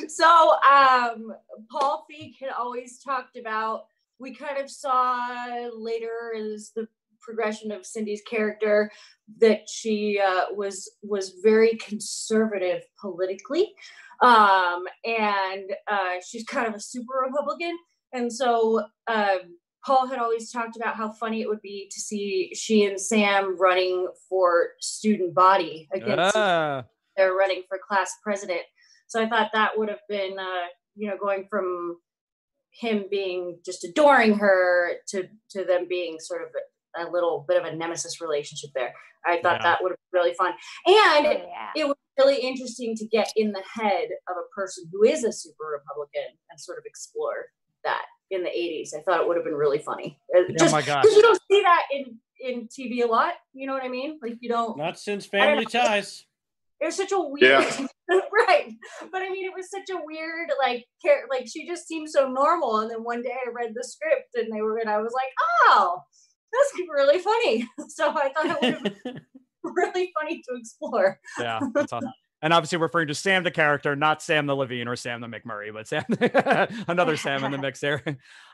So um Paul Feig had always talked about we kind of saw later as the progression of Cindy's character that she uh, was was very conservative politically. Um and uh she's kind of a super republican. And so um Paul had always talked about how funny it would be to see she and Sam running for student body against Ah, they're running for class president. So I thought that would have been, uh, you know, going from him being just adoring her to to them being sort of a, a little bit of a nemesis relationship there. I thought Yeah. that would have been really fun, and Oh, yeah. it was really interesting to get in the head of a person who is a super Republican and sort of explore that in the 80s. I thought it would have been really funny. Uh, oh Just my gosh because you don't see that in in TV a lot, you know what I mean? Like you don't Not since family ties. it was such a weird right but i mean it was such a weird like care like she just seemed so normal and then one day i read the script and they were and i was like oh that's really funny so i thought it would have really funny to explore yeah that's awesome and obviously referring to Sam the character, not Sam the Levine or Sam the McMurray, but Sam, another Sam in the mix there.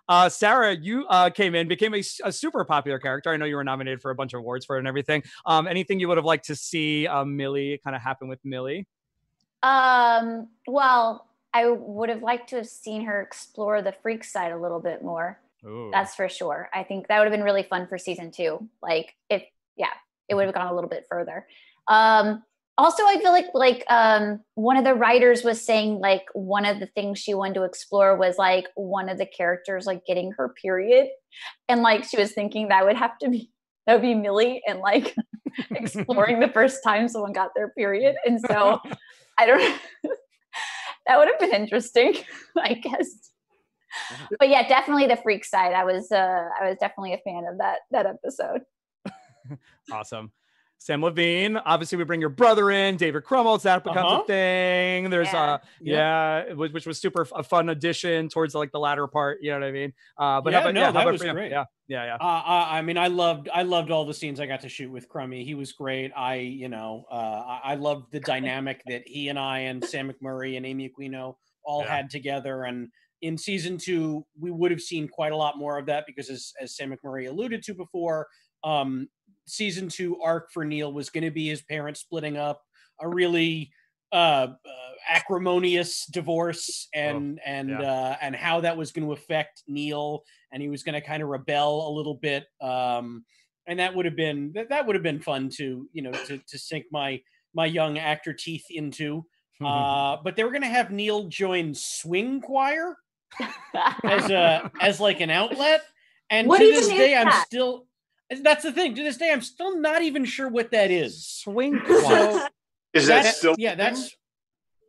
Uh, Sarah, you uh, came in, became a super popular character. I know you were nominated for a bunch of awards for it and everything. Um, anything you would have liked to see uh, Millie kind of happen with Millie? Um, well, I would have liked to have seen her explore the freak side a little bit more. Ooh. That's for sure. I think that would have been really fun for season two. Like if yeah, it would have gone a little bit further. Um also I feel like like um one of the writers was saying like one of the things she wanted to explore was like one of the characters like getting her period. And like she was thinking that would have to be that would be Millie and like exploring the first time someone got their period. And so I don't that would have been interesting, I guess. But yeah, definitely the freak side. I was uh I was definitely a fan of that that episode. Awesome. Sam Levine. Obviously, we bring your brother in, David Krumholtz. That becomes Uh-huh. a thing. There's Yeah. uh, yeah, it was- which was super f- a fun addition towards like the latter part. You know what I mean? Uh, but Yeah, how about no, yeah, how that about was for great. Yeah, yeah, yeah. Uh, I, I mean, I loved, I loved all the scenes I got to shoot with Crummy. He was great. I, you know, uh, I, I loved the dynamic that he and I and Sam McMurray and Amy Aquino all Yeah. had together. And in season two, we would have seen quite a lot more of that because, as, as Sam McMurray alluded to before, um, season two arc for Neal was going to be his parents splitting up, a really uh, uh acrimonious divorce and and yeah. uh and how that was going to affect Neal and he was going to kind of rebel a little bit um and that would have been that, that would have been fun to you know to to sink my my young actor teeth into uh but they were going to have Neal join swing choir as a as like an outlet and What to this day I'm that? still that's the thing to this day I'm still not even sure what that is Swing so Is that that- still? yeah that's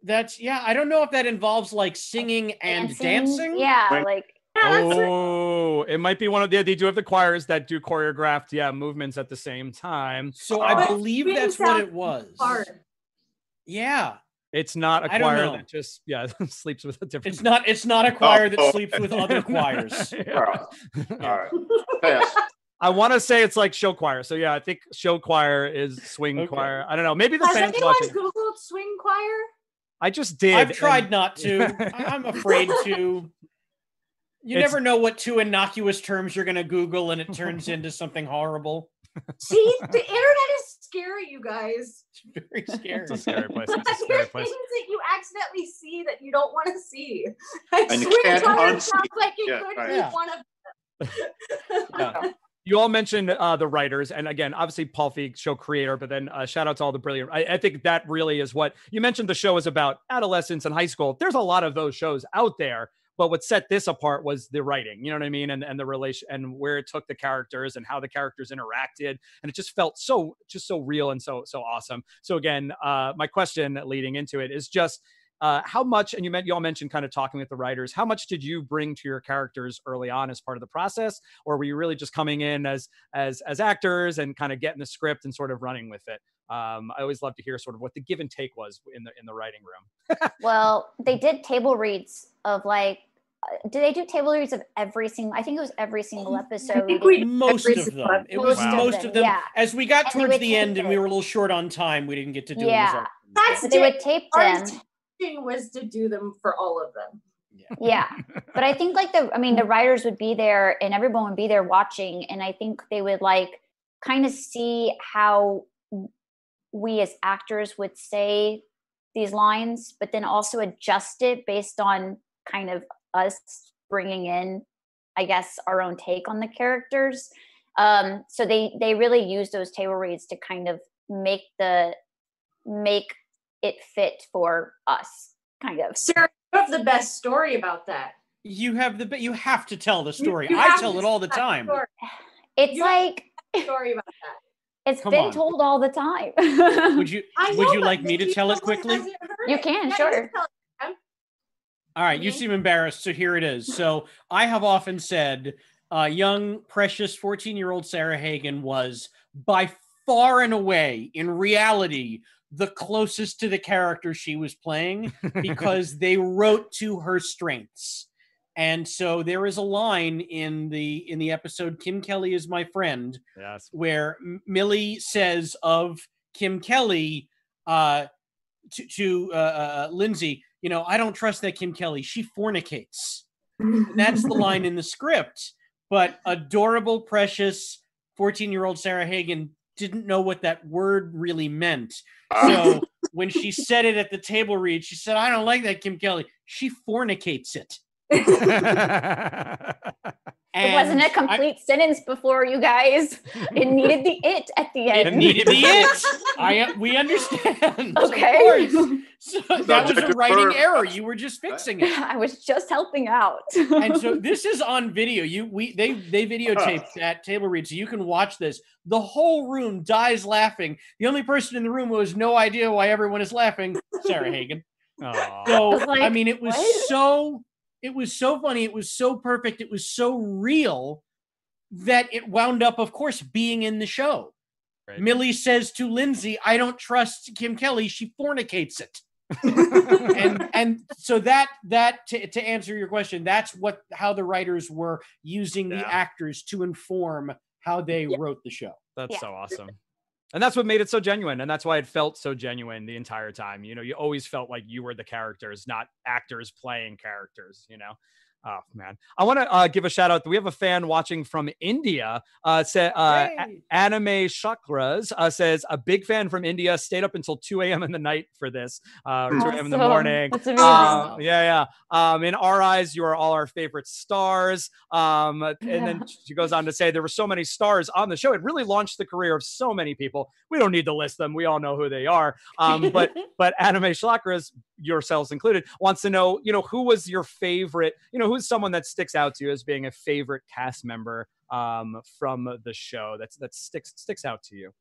that's yeah i don't know if that involves like singing and dancing, Yeah, Right. like Yeah, that's what- Oh, it might be one of the. They do have the choirs that do choreographed, yeah, movements at the same time. so Uh, i believe that's what it was hard. yeah It's not a I don't choir know. that just yeah sleeps with a different. it's not it's not a choir that oh, sleeps with other choirs Yeah. All right. Pass. I want to say it's like show choir. So yeah, I think show choir is swing Okay. choir. I don't know. Maybe the Has fans anyone watching. Googled swing choir? I just did. i've tried and- not to I- i'm afraid to you It's- never know what two innocuous terms you're going to google and it turns into something horrible See, the internet is scary, you guys. it's very scary It's a scary place. It's a There's scary things that you accidentally see that you don't want to see. Like And you swing can't sounds like it Yeah, could right. be Yeah. one of Yeah. You all mentioned uh, the writers, and again, obviously Paul Feig, show creator, but then uh, shout out to all the brilliant. I, I think that really is what you mentioned. The show is about adolescence and high school. There's a lot of those shows out there, but what set this apart was the writing. You know what I mean, and and the relation and where it took the characters and how the characters interacted, and it just felt so just so real and so so awesome. So again, uh, my question leading into it is just uh, how much, and you meant you all mentioned kind of talking with the writers. How much did you bring to your characters early on as part of the process, or were you really just coming in as as as actors and kind of getting the script and sort of running with it? Um, I always love to hear sort of what the give and take was in the in the writing room. well, they did table reads of like do they do table reads of every single I think it was every single episode. I think we- most of single them it was Most of most them, of them yeah. as we got And towards the tape end and we were a little short on time we didn't get to do Yeah. those other- That's But they would tape Our them. Intention was to do them for all of them. yeah. But i think like the i mean the writers would be there and everyone would be there watching and i think they would like kind of see how we as actors would say these lines but then also adjust it based on kind of us bringing in i guess our own take on the characters. Um so they they really use those table reads to kind of make the make it fit for us kind of Sarah, you have the best story about that. you have the bit you have to tell the story you i tell it all the time Story, it's You- like story about that. It's Come been on. told all the time. would you I would you like me to tell it quickly hasn't You can, Yeah, sure. tell it. All right, you seem embarrassed, so here it is. So I have often said, uh, young, precious 14 year old Sarah Hagan was by far and away, in reality, the closest to the character she was playing because they wrote to her strengths. And so there is a line in the in the episode Kim Kelly is my friend yes. where Millie says of Kim Kelly uh, to, to uh, uh, Lindsay, you know, I don't trust that Kim Kelly. She fornicates. That's the line in the script. But adorable, precious 14 year old Sarah Hagan didn't know what that word really meant. Ah. So when she said it at the table read, she said, I don't like that Kim Kelly. She fornicates it. it wasn't a And I- complete sentence before you guys. It needed the it at the end. it needed the it. I we understand. Okay. So that was a writing error. You were just fixing it. I was just helping out. and so this is on video. You we they they videotaped that table read, so you can watch this. The whole room dies laughing. The only person in the room who has no idea why everyone is laughing, Sarah Hagan. Aw. So I like, I mean, it was "What?" so it was so funny. It was so perfect. It was so real that it wound up, of course, being in the show. Right. Millie says to Lindsay, "I don't trust Kim Kelly. She fornicates it." and and so that that to, to answer your question, that's what how the writers were using Yeah. the actors to inform how they Yeah. wrote the show. That's Yeah. so awesome. And that's what made it so genuine. And that's why it felt so genuine the entire time. You know, you always felt like you were the characters, not actors playing characters, you know? Oh man, I want to uh, give a shout out. We have a fan watching from India. Uh, say, uh, A- Anime Chakras uh, says a big fan from India. Stayed up until 2 a.m. in the night for this, uh, or 2 a.m. in the morning. That's amazing. Uh, yeah, yeah. Um, in our eyes, you are all our favorite stars. Um, and then she goes on to say there were so many stars on the show. It really launched the career of so many people. We don't need to list them. We all know who they are. Um, but but Anime Shlakras, yourselves included, wants to know, you know, who was your favorite? You know, who's someone that sticks out to you as being a favorite cast member um, from the show that's that sticks sticks out to you?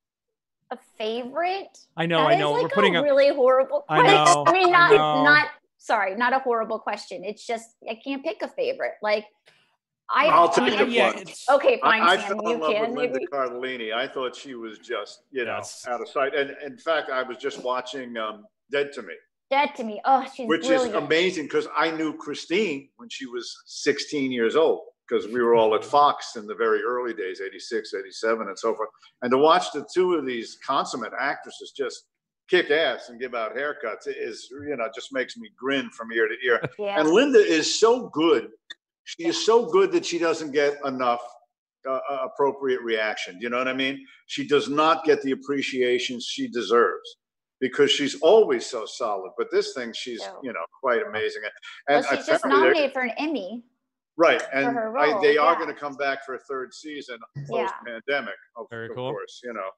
a favorite? I know, That I is, know. like, We're putting a a really horrible. I know, I mean, I not know. not sorry, not a horrible question. It's just I can't pick a favorite. Like I. I'll I take mean, it. yeah, one. Okay, fine, I, I Sam. fell You in love can. with Linda maybe. Cardellini. I thought she was just, you know, Yes. out of sight. And in fact, I was just watching um, Dead to Me, Dead to me. Oh, she's which brilliant. is amazing because I knew Christine when she was 16 years old because we were all at Fox in the very early days, 86, 87, and so forth. And to watch the two of these consummate actresses just kick ass and give out haircuts is, you know, just makes me grin from ear to ear. Yeah. And Linda is so good. She is so good that she doesn't get enough uh, uh, appropriate reaction. You know what I mean? She does not get the appreciation she deserves because she's always so solid. But this thing, she's Yeah. you know quite amazing. well, And she's just apparently they're- nominated for an Emmy. right, and her I, role, they are going to come back for a third season post pandemic. Of, Very of cool. course, you know.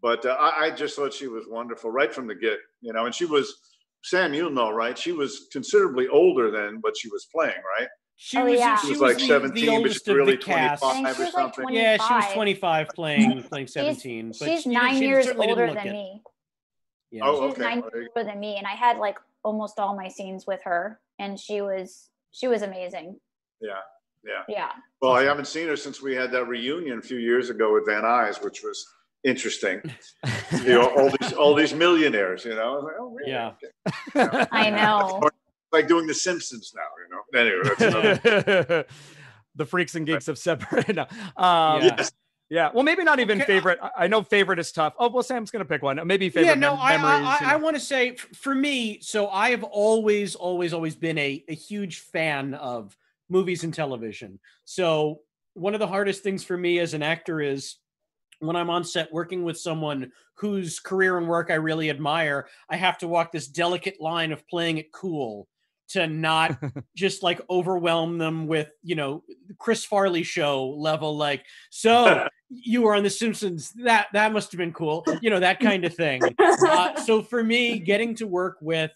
But uh, I, I just thought she was wonderful right from the get. You know, and she was. Sam, you'll know, right? She was considerably older than what she was playing, right? she Oh, was yeah. she She was was like the, 17, the but she's really the cast. I think Five she or was like 25. Yeah, she was 25 playing playing 17. but She's she- nine she years certainly didn't older look than it. Me. Yeah. Oh, She was okay. nine years older than me, and I had like almost all my scenes with her, and she was she was amazing. Yeah, yeah. Yeah. Well, I haven't seen her since we had that reunion a few years ago with Van Nuys, which was interesting. You know, all these all these millionaires. You know, I was like, oh, really? Yeah. Okay. I know. Like doing The Simpsons now. You know. Anyway, that's another. the freaks and geeks have separated. No. Um, Yeah. yes. Yeah. Well, maybe not even Okay, favorite. I- I know favorite is tough. Oh, well, Sam's going to pick one. Maybe favorite yeah, no, mem- I, memories. I, I, I want to say for me, so I have always, always, always been a, a huge fan of movies and television. So one of the hardest things for me as an actor is when I'm on set working with someone whose career and work I really admire, I have to walk this delicate line of playing it cool to not just like overwhelm them with, you know, Chris Farley show level like, so you were on the Simpsons, that that must have been cool, you know, that kind of thing. Uh, so for me, getting to work with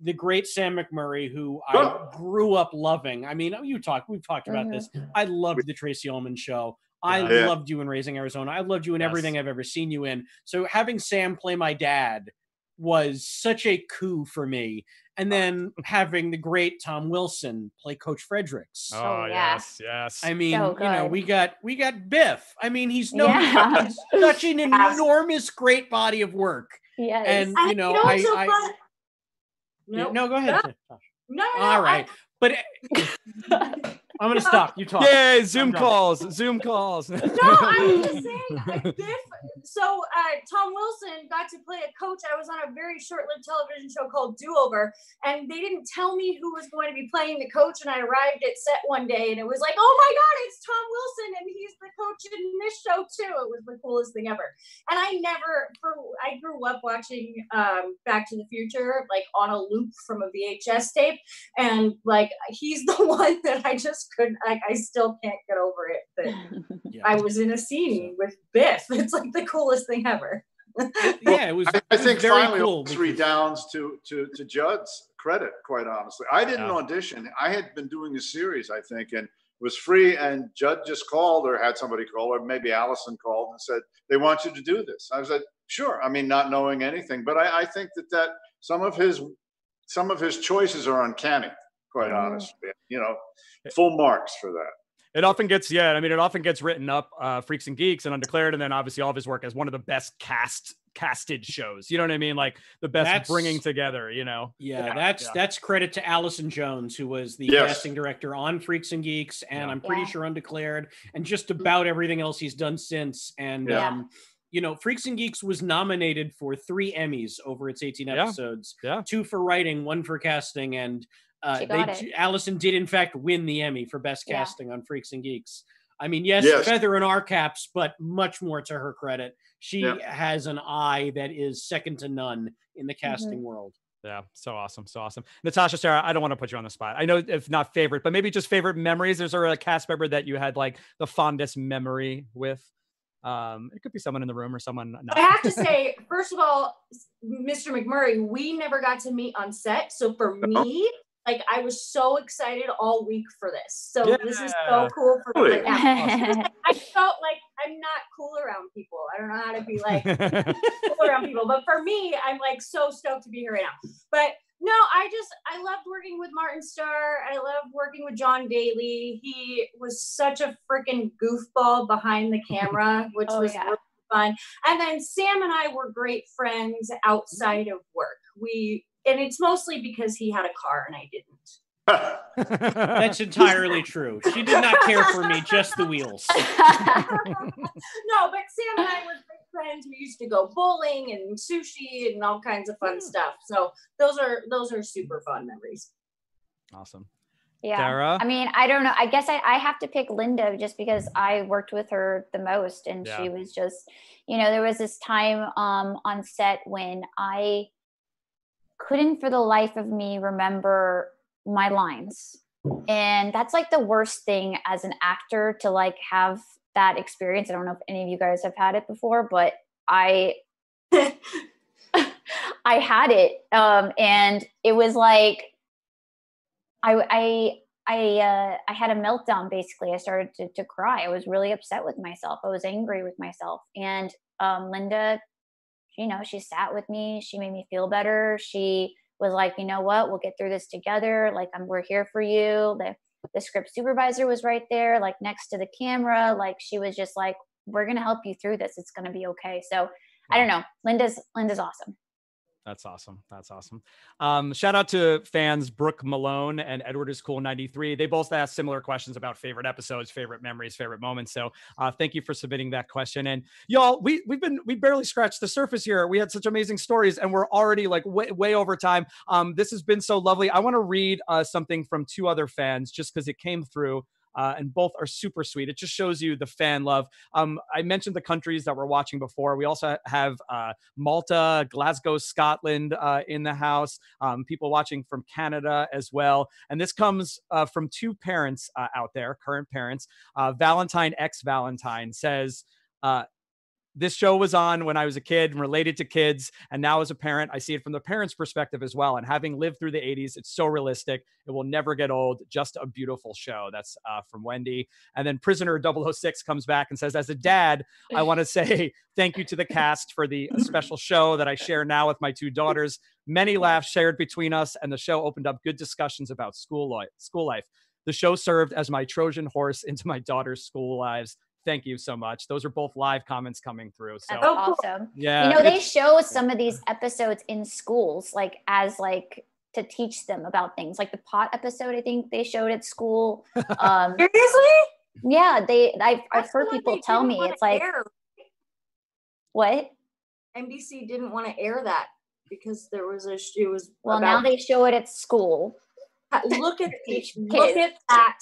the great Sam McMurray, who I grew up loving. I mean, you talk, we've talked about this. I loved the Tracey Ullman show. I Yeah. loved you in Raising Arizona. I loved you in Yes. everything I've ever seen you in. So having Sam play my dad was such a coup for me. And uh, then having the great Tom Wilson play Coach Fredricks. Oh, Oh, yeah. yes. Yes. I mean, So you know, we got we got Biff. I mean, he's no Yeah. such an enormous great body of work. Yes. And I- you know, what's I, so I fun- yeah, No, no, go ahead. Josh. no, no, All I- But I'm gonna stop. You talk. Yay, Zoom calls. Zoom calls. No, I was just saying, I- So uh, Tom Wilson got to play a coach. I was on a very short-lived television show called Do Over, and they didn't tell me who was going to be playing the coach. And I arrived at set one day, and it was like, oh my god, it's Tom Wilson, and he's the coach in this show too. It was the coolest thing ever. And I never, for I grew up watching um, Back to the Future like on a loop from a VHS tape, and like he's the one that I just couldn't. Like I still can't get over it. That Yeah. I was in a scene with Biff. It's like the coolest thing ever. yeah, it was. I, it I was think very finally cool. all three downs to to to Judd's credit. Quite honestly, I didn't Yeah. audition. I had been doing the series, I think, and was free. And Judd just called, or had somebody call, or maybe Allison called and said they want you to do this. I said, sure. I mean, not knowing anything, but I, I think that that some of his some of his choices are uncanny. Quite Mm. honestly, you know, full marks for that. It often gets, yeah, I mean, it often gets written up, uh, Freaks and Geeks and Undeclared, and then obviously all of his work as one of the best cast casted shows. You know what I mean? Like the best That's- bringing together. You know? Yeah, Yeah, that's yeah. that's credit to Allison Jones, who was the Yes. casting director on Freaks and Geeks, and Yeah. I'm pretty Yeah. sure Undeclared, and just about everything else he's done since. And Yeah. um, you know, Freaks and Geeks was nominated for three Emmys over its 18 Yeah. episodes. Yeah. two for writing, one for casting, and uh, She they it. Allison did in fact win the Emmy for best Yeah. casting on Freaks and Geeks. I mean, yes, Yes. feather in our caps, but much more to her credit. She Yeah. has an eye that is second to none in the Mm-hmm. casting world. Yeah, so awesome, so awesome. Natasha, Sarah, I don't want to put you on the spot. I know if not favorite, but maybe just favorite memories. Is there a cast member that you had like the fondest memory with? Um, it could be someone in the room or someone not. I have to say, first of all, Mr. McMurray, we never got to meet on set. So for me, like I was so excited all week for this. So this is so cool for me. Really? right. I felt like I'm not cool around people. I don't know how to be like cool around people, but for me, I'm like so stoked to be here right now. But no, I just I loved working with Martin Starr. I loved working with John Daley. He was such a freaking goofball behind the camera, which Oh, was yeah. really fun. And then Sam and I were great friends outside of work. We and it's mostly because he had a car and I didn't. That's entirely true. She did not care for me, just the wheels. no, but Sam and I were great friends. We used to go bowling and sushi and all kinds of fun stuff. So those are those are super fun memories. awesome. yeah. Sarah? I mean, I don't know. I guess I, I have to pick Linda just because I worked with her the most and Yeah. she was just, you know, there was this time um, on set when I couldn't for the life of me remember my lines. And that's like the worst thing as an actor to like have that experience. I don't know if any of you guys have had it before, but I I had it. Um, and it was like I I I uh, I had a meltdown basically. I started to, to cry. I was really upset with myself. I was angry with myself. And um, Linda, you know, she sat with me. She made me feel better. She was like, you know what, we'll get through this together. Like I'm we're here for you. The the script supervisor was right there, like next to the camera. Like she was just like, we're gonna help you through this. It's gonna be okay. So I don't know. Linda's Linda's awesome. That's awesome. That's awesome. Um, shout out to fans Brooke Malone and Edward is Cool 93. They both asked similar questions about favorite episodes, favorite memories, favorite moments. So uh, thank you for submitting that question. And y'all, we we've been we barely scratched the surface here. We had such amazing stories, and we're already like way, way over time. Um, this has been so lovely. I want to read uh, something from two other fans just because it came through. Uh, and both are super sweet. It just shows you the fan love. Um, I mentioned the countries that we're watching before. We also have uh, Malta, Glasgow, Scotland uh, in the house, um, people watching from Canada as well. And this comes uh, from two parents uh, out there, current parents. Uh, Valentine X Valentine says, this show was on when I was a kid and related to kids. And now, as a parent, I see it from the parents' perspective as well. And having lived through the 80s, it's so realistic. It will never get old. Just a beautiful show. That's uh, from Wendy. And then Prisoner 006 comes back and says, As a dad, I want to say thank you to the cast for the special show that I share now with my two daughters. Many laughs shared between us, and the show opened up good discussions about school life. School life. The show served as my Trojan horse into my daughter's school lives. Thank you so much. Those are both live comments coming through. So That's Oh, awesome. yeah, you know, they show some of these episodes in schools, like as like to teach them about things. Like the pot episode, I think they showed at school. Um, Seriously? yeah, they. I've I've heard people tell me it's like air. what? NBC didn't want to air that because there was a it was Well, now they show it at school. look at Teach look kids. at that.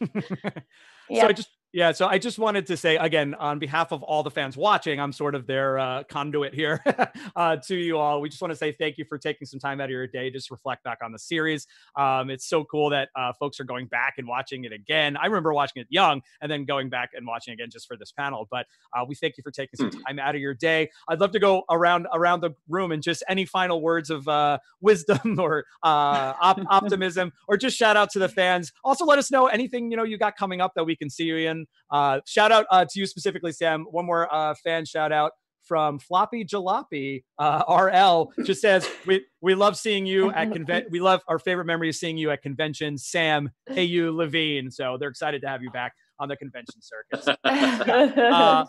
so Yeah, I just Yeah, so I just wanted to say again, on behalf of all the fans watching, I'm sort of their uh, conduit here uh, to you all. We just want to say thank you for taking some time out of your day, just reflect back on the series. Um, it's so cool that uh, folks are going back and watching it again. I remember watching it young and then going back and watching again just for this panel. But uh, we thank you for taking some time out of your day. I'd love to go around around the room and just any final words of uh, wisdom or uh, op- optimism, or just shout out to the fans. Also, let us know anything you know you got coming up that we can see you in. Uh, shout out uh, to you specifically, Sam. One more uh, fan shout out from Floppy Jalopy uh, RL just says we we love seeing you at convent. We love our favorite memory is seeing you at convention. Sam, hey you Levine. So they're excited to have you back on the convention circuit. uh,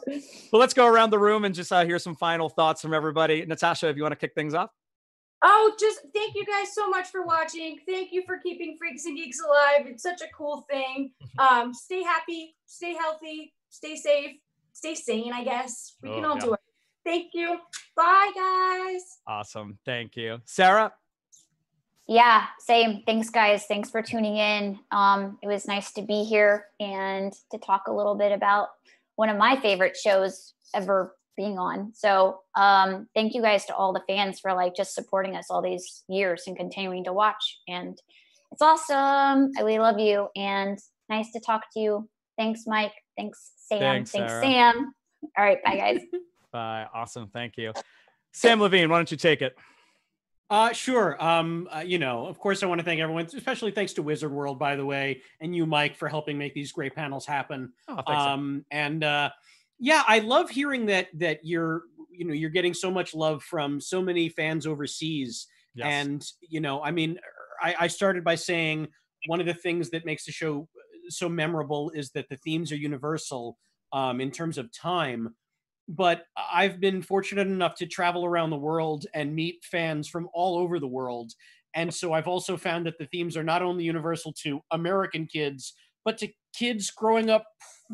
but let's go around the room and just uh, hear some final thoughts from everybody. Natasha, if you want to kick things off. Oh, just thank you guys so much for watching. Thank you for keeping Freaks and Geeks alive. It's such a cool thing. Um, stay happy, stay healthy, stay safe, stay sane, I guess. We can Oh, all yeah. do it. Thank you. Bye, guys. Awesome. Thank you. Sarah? Yeah, same. Thanks, guys. Thanks for tuning in. Um, it was nice to be here and to talk a little bit about one of my favorite shows ever being on. So, um, thank you guys to all the fans for like just supporting us all these years and continuing to watch. And it's awesome. I- We love you and nice to talk to you. Thanks, Mike. Thanks, Sam. Thanks, Thanks, Sam. All right, bye, guys. Bye. Awesome. Thank you. Sam Levine, why don't you take it? Uh, sure. Um, uh, you know, of course, I want to thank everyone, especially thanks to Wizard World, by the way, and you, Mike, for helping make these great panels happen. Oh, thanks. Sam. Um, and uh, yeah, I love hearing that that you're, you know, you're getting so much love from so many fans overseas. Yes. And you know, I mean, I, I started by saying one of the things that makes the show so memorable is that the themes are universal um, in terms of time. But I've been fortunate enough to travel around the world and meet fans from all over the world. And so I've also found that the themes are not only universal to American kids, but to kids growing up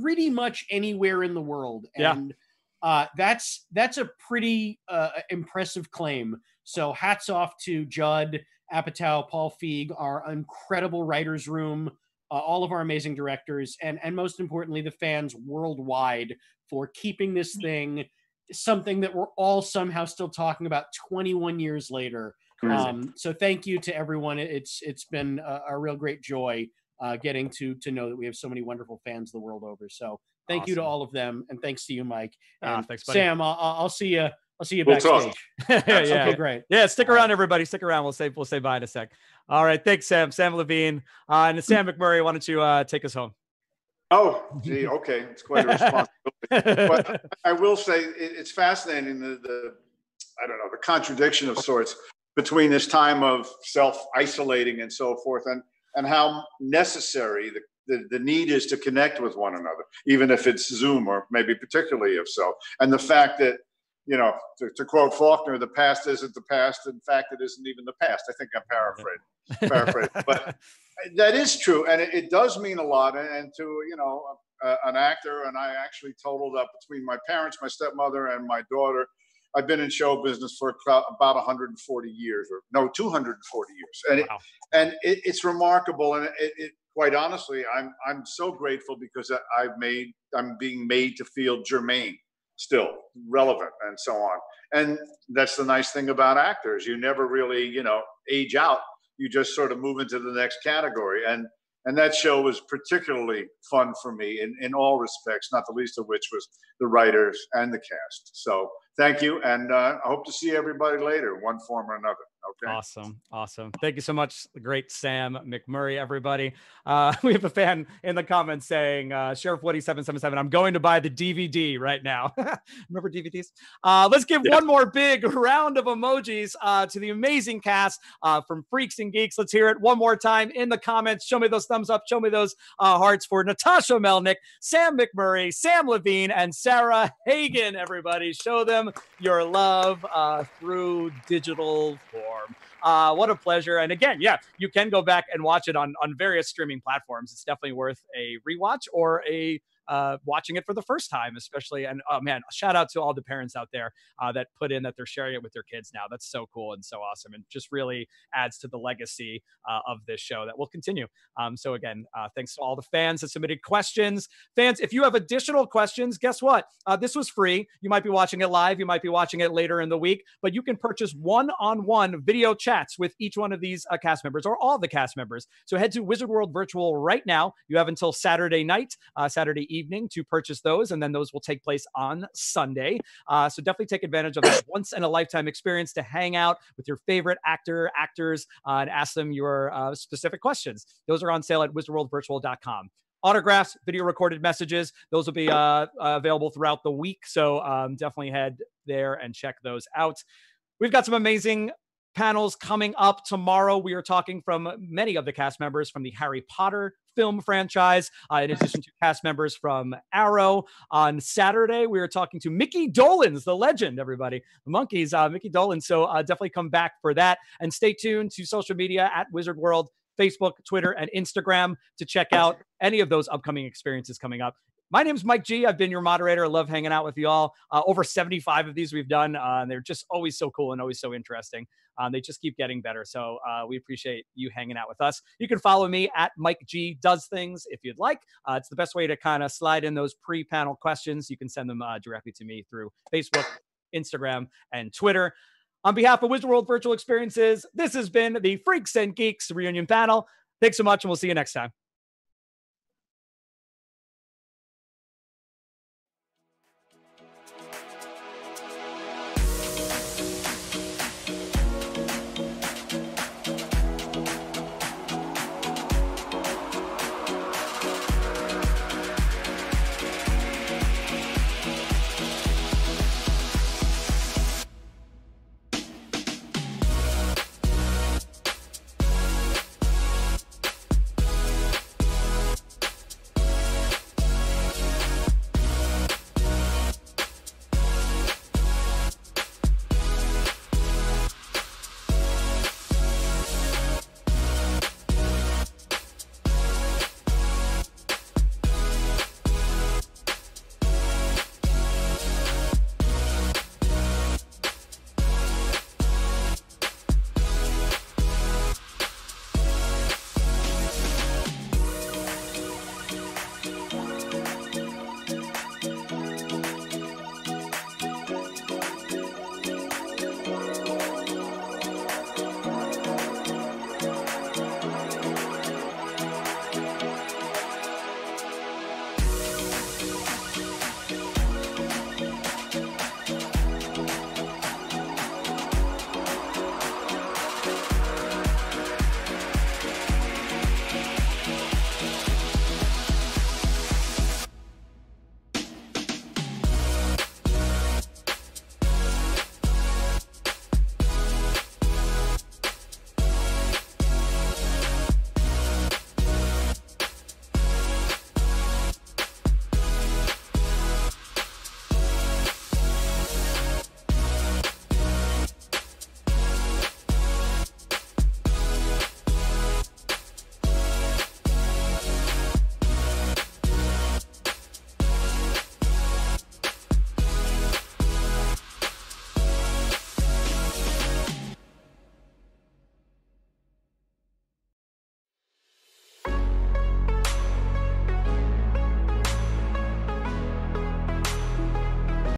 pretty much anywhere in the world. Yeah. And uh, that's that's a pretty uh, impressive claim. So hats off to Judd Apatow, Paul Feig, our incredible writers' room, uh, all of our amazing directors, and and most importantly, the fans worldwide for keeping this thing something that we're all somehow still talking about 21 years later. Um, so thank you to everyone. It's it's been a, a real great joy uh, getting to to know that we have so many wonderful fans the world over. So thank you to all of them, and thanks to you, Mike. Ah, thanks, buddy. Sam, I'll, I'll I'll see you. I'll see you We'll talk. backstage. yeah. Okay, great. Yeah, stick around, everybody. Stick around. We'll say we'll say bye in a sec. All right, thanks, Sam. Sam Levine uh, and Sam McMurray. Why don't you uh, take us home? Oh, gee, okay, it's quite a responsibility. but I will say it, it's fascinating the, the I don't know the contradiction of sorts between this time of self isolating and so forth, and and how necessary the, the the need is to connect with one another, even if it's Zoom or maybe particularly if so, and the fact that you know to, to quote Faulkner, the past isn't the past. In fact, it isn't even the past. I think I'm paraphrasing paraphrasing, but that is true, and it, it does mean a lot. And, to you know, uh, an actor, and I actually totaled up between my parents, my stepmother, and my daughter. I've been in show business for about about 140 years, or no, 240 years, and it, and it, it's remarkable. And it, it, quite honestly, I'm I'm so grateful because I've made I'm being made to feel germane, still relevant, and so on. And that's the nice thing about actors. You never really, you know, age out you just sort of move into the next category and and that show was particularly fun for me in, in all respects not the least of which was the writers and the cast. So thank you and uh, i hope to see everybody later one form or another okay Awesome. Awesome. Thank you so much, great Sam McMurray, everybody. Uh, we have a fan in the comments saying, uh, Sheriff Woody 777, I'm going to buy the DVD right now. Remember DVDs? Uh, let's give one more big round of emojis uh, to the amazing cast uh, from Freaks and Geeks. Let's hear it one more time in the comments. Show me those thumbs up. Show me those uh, hearts for Natasha Melnick, Sam McMurray, Sam Levine, and Sarah Hagan, everybody. Show them your love uh, through digital form. Uh, what a pleasure. And again, yeah, you can go back and watch it on, on various streaming platforms. It's definitely worth a rewatch or a uh, watching it for the first time, especially. And oh man, shout out to all the parents out there uh, that put in that they're sharing it with their kids now. That's so cool and so awesome, and just really adds to the legacy uh, of this show that will continue. Um, so again, uh, thanks to all the fans that submitted questions. Fans, if you have additional questions, guess what? Uh, this was free. You might be watching it live. You might be watching it later in the week, but you can purchase one-on-one video chats with each one of these uh, cast members or all the cast members. So head to Wizard World Virtual right now. You have until Saturday night, Saturday evening to purchase those, and then those will take place on Sunday. Uh, so definitely take advantage of that once in a lifetime experience to hang out with your favorite actor, actors, uh, and ask them your uh, specific questions. Those are on sale at wizardworldvirtual.com autographs, video recorded messages. Those will be uh, available throughout the week. So um, definitely head there and check those out. We've got some amazing panels coming up tomorrow. We are talking from many of the cast members from the Harry Potter film franchise, uh, in addition to cast members from Arrow. On Saturday, we are talking to Micky Dolenz, the legend, everybody, the Monkees, uh, Micky Dolenz. So uh, definitely come back for that. And stay tuned to social media at Wizard World. Facebook, Twitter, and Instagram to check out any of those upcoming experiences coming up. My name's Mike G. I've been your moderator. I love hanging out with you all. Uh, over 75 of these we've done, uh, and they're just always so cool and always so interesting. Um, they just keep getting better. So uh, we appreciate you hanging out with us. You can follow me at Mike G Does Things if you'd like. Uh, it's the best way to kind of slide in those pre panel questions. You can send them uh, directly to me through Facebook, Instagram, and Twitter. On behalf of Wizard World Virtual Experiences, this has been the Freaks and Geeks reunion panel. Thanks so much, and we'll see you next time.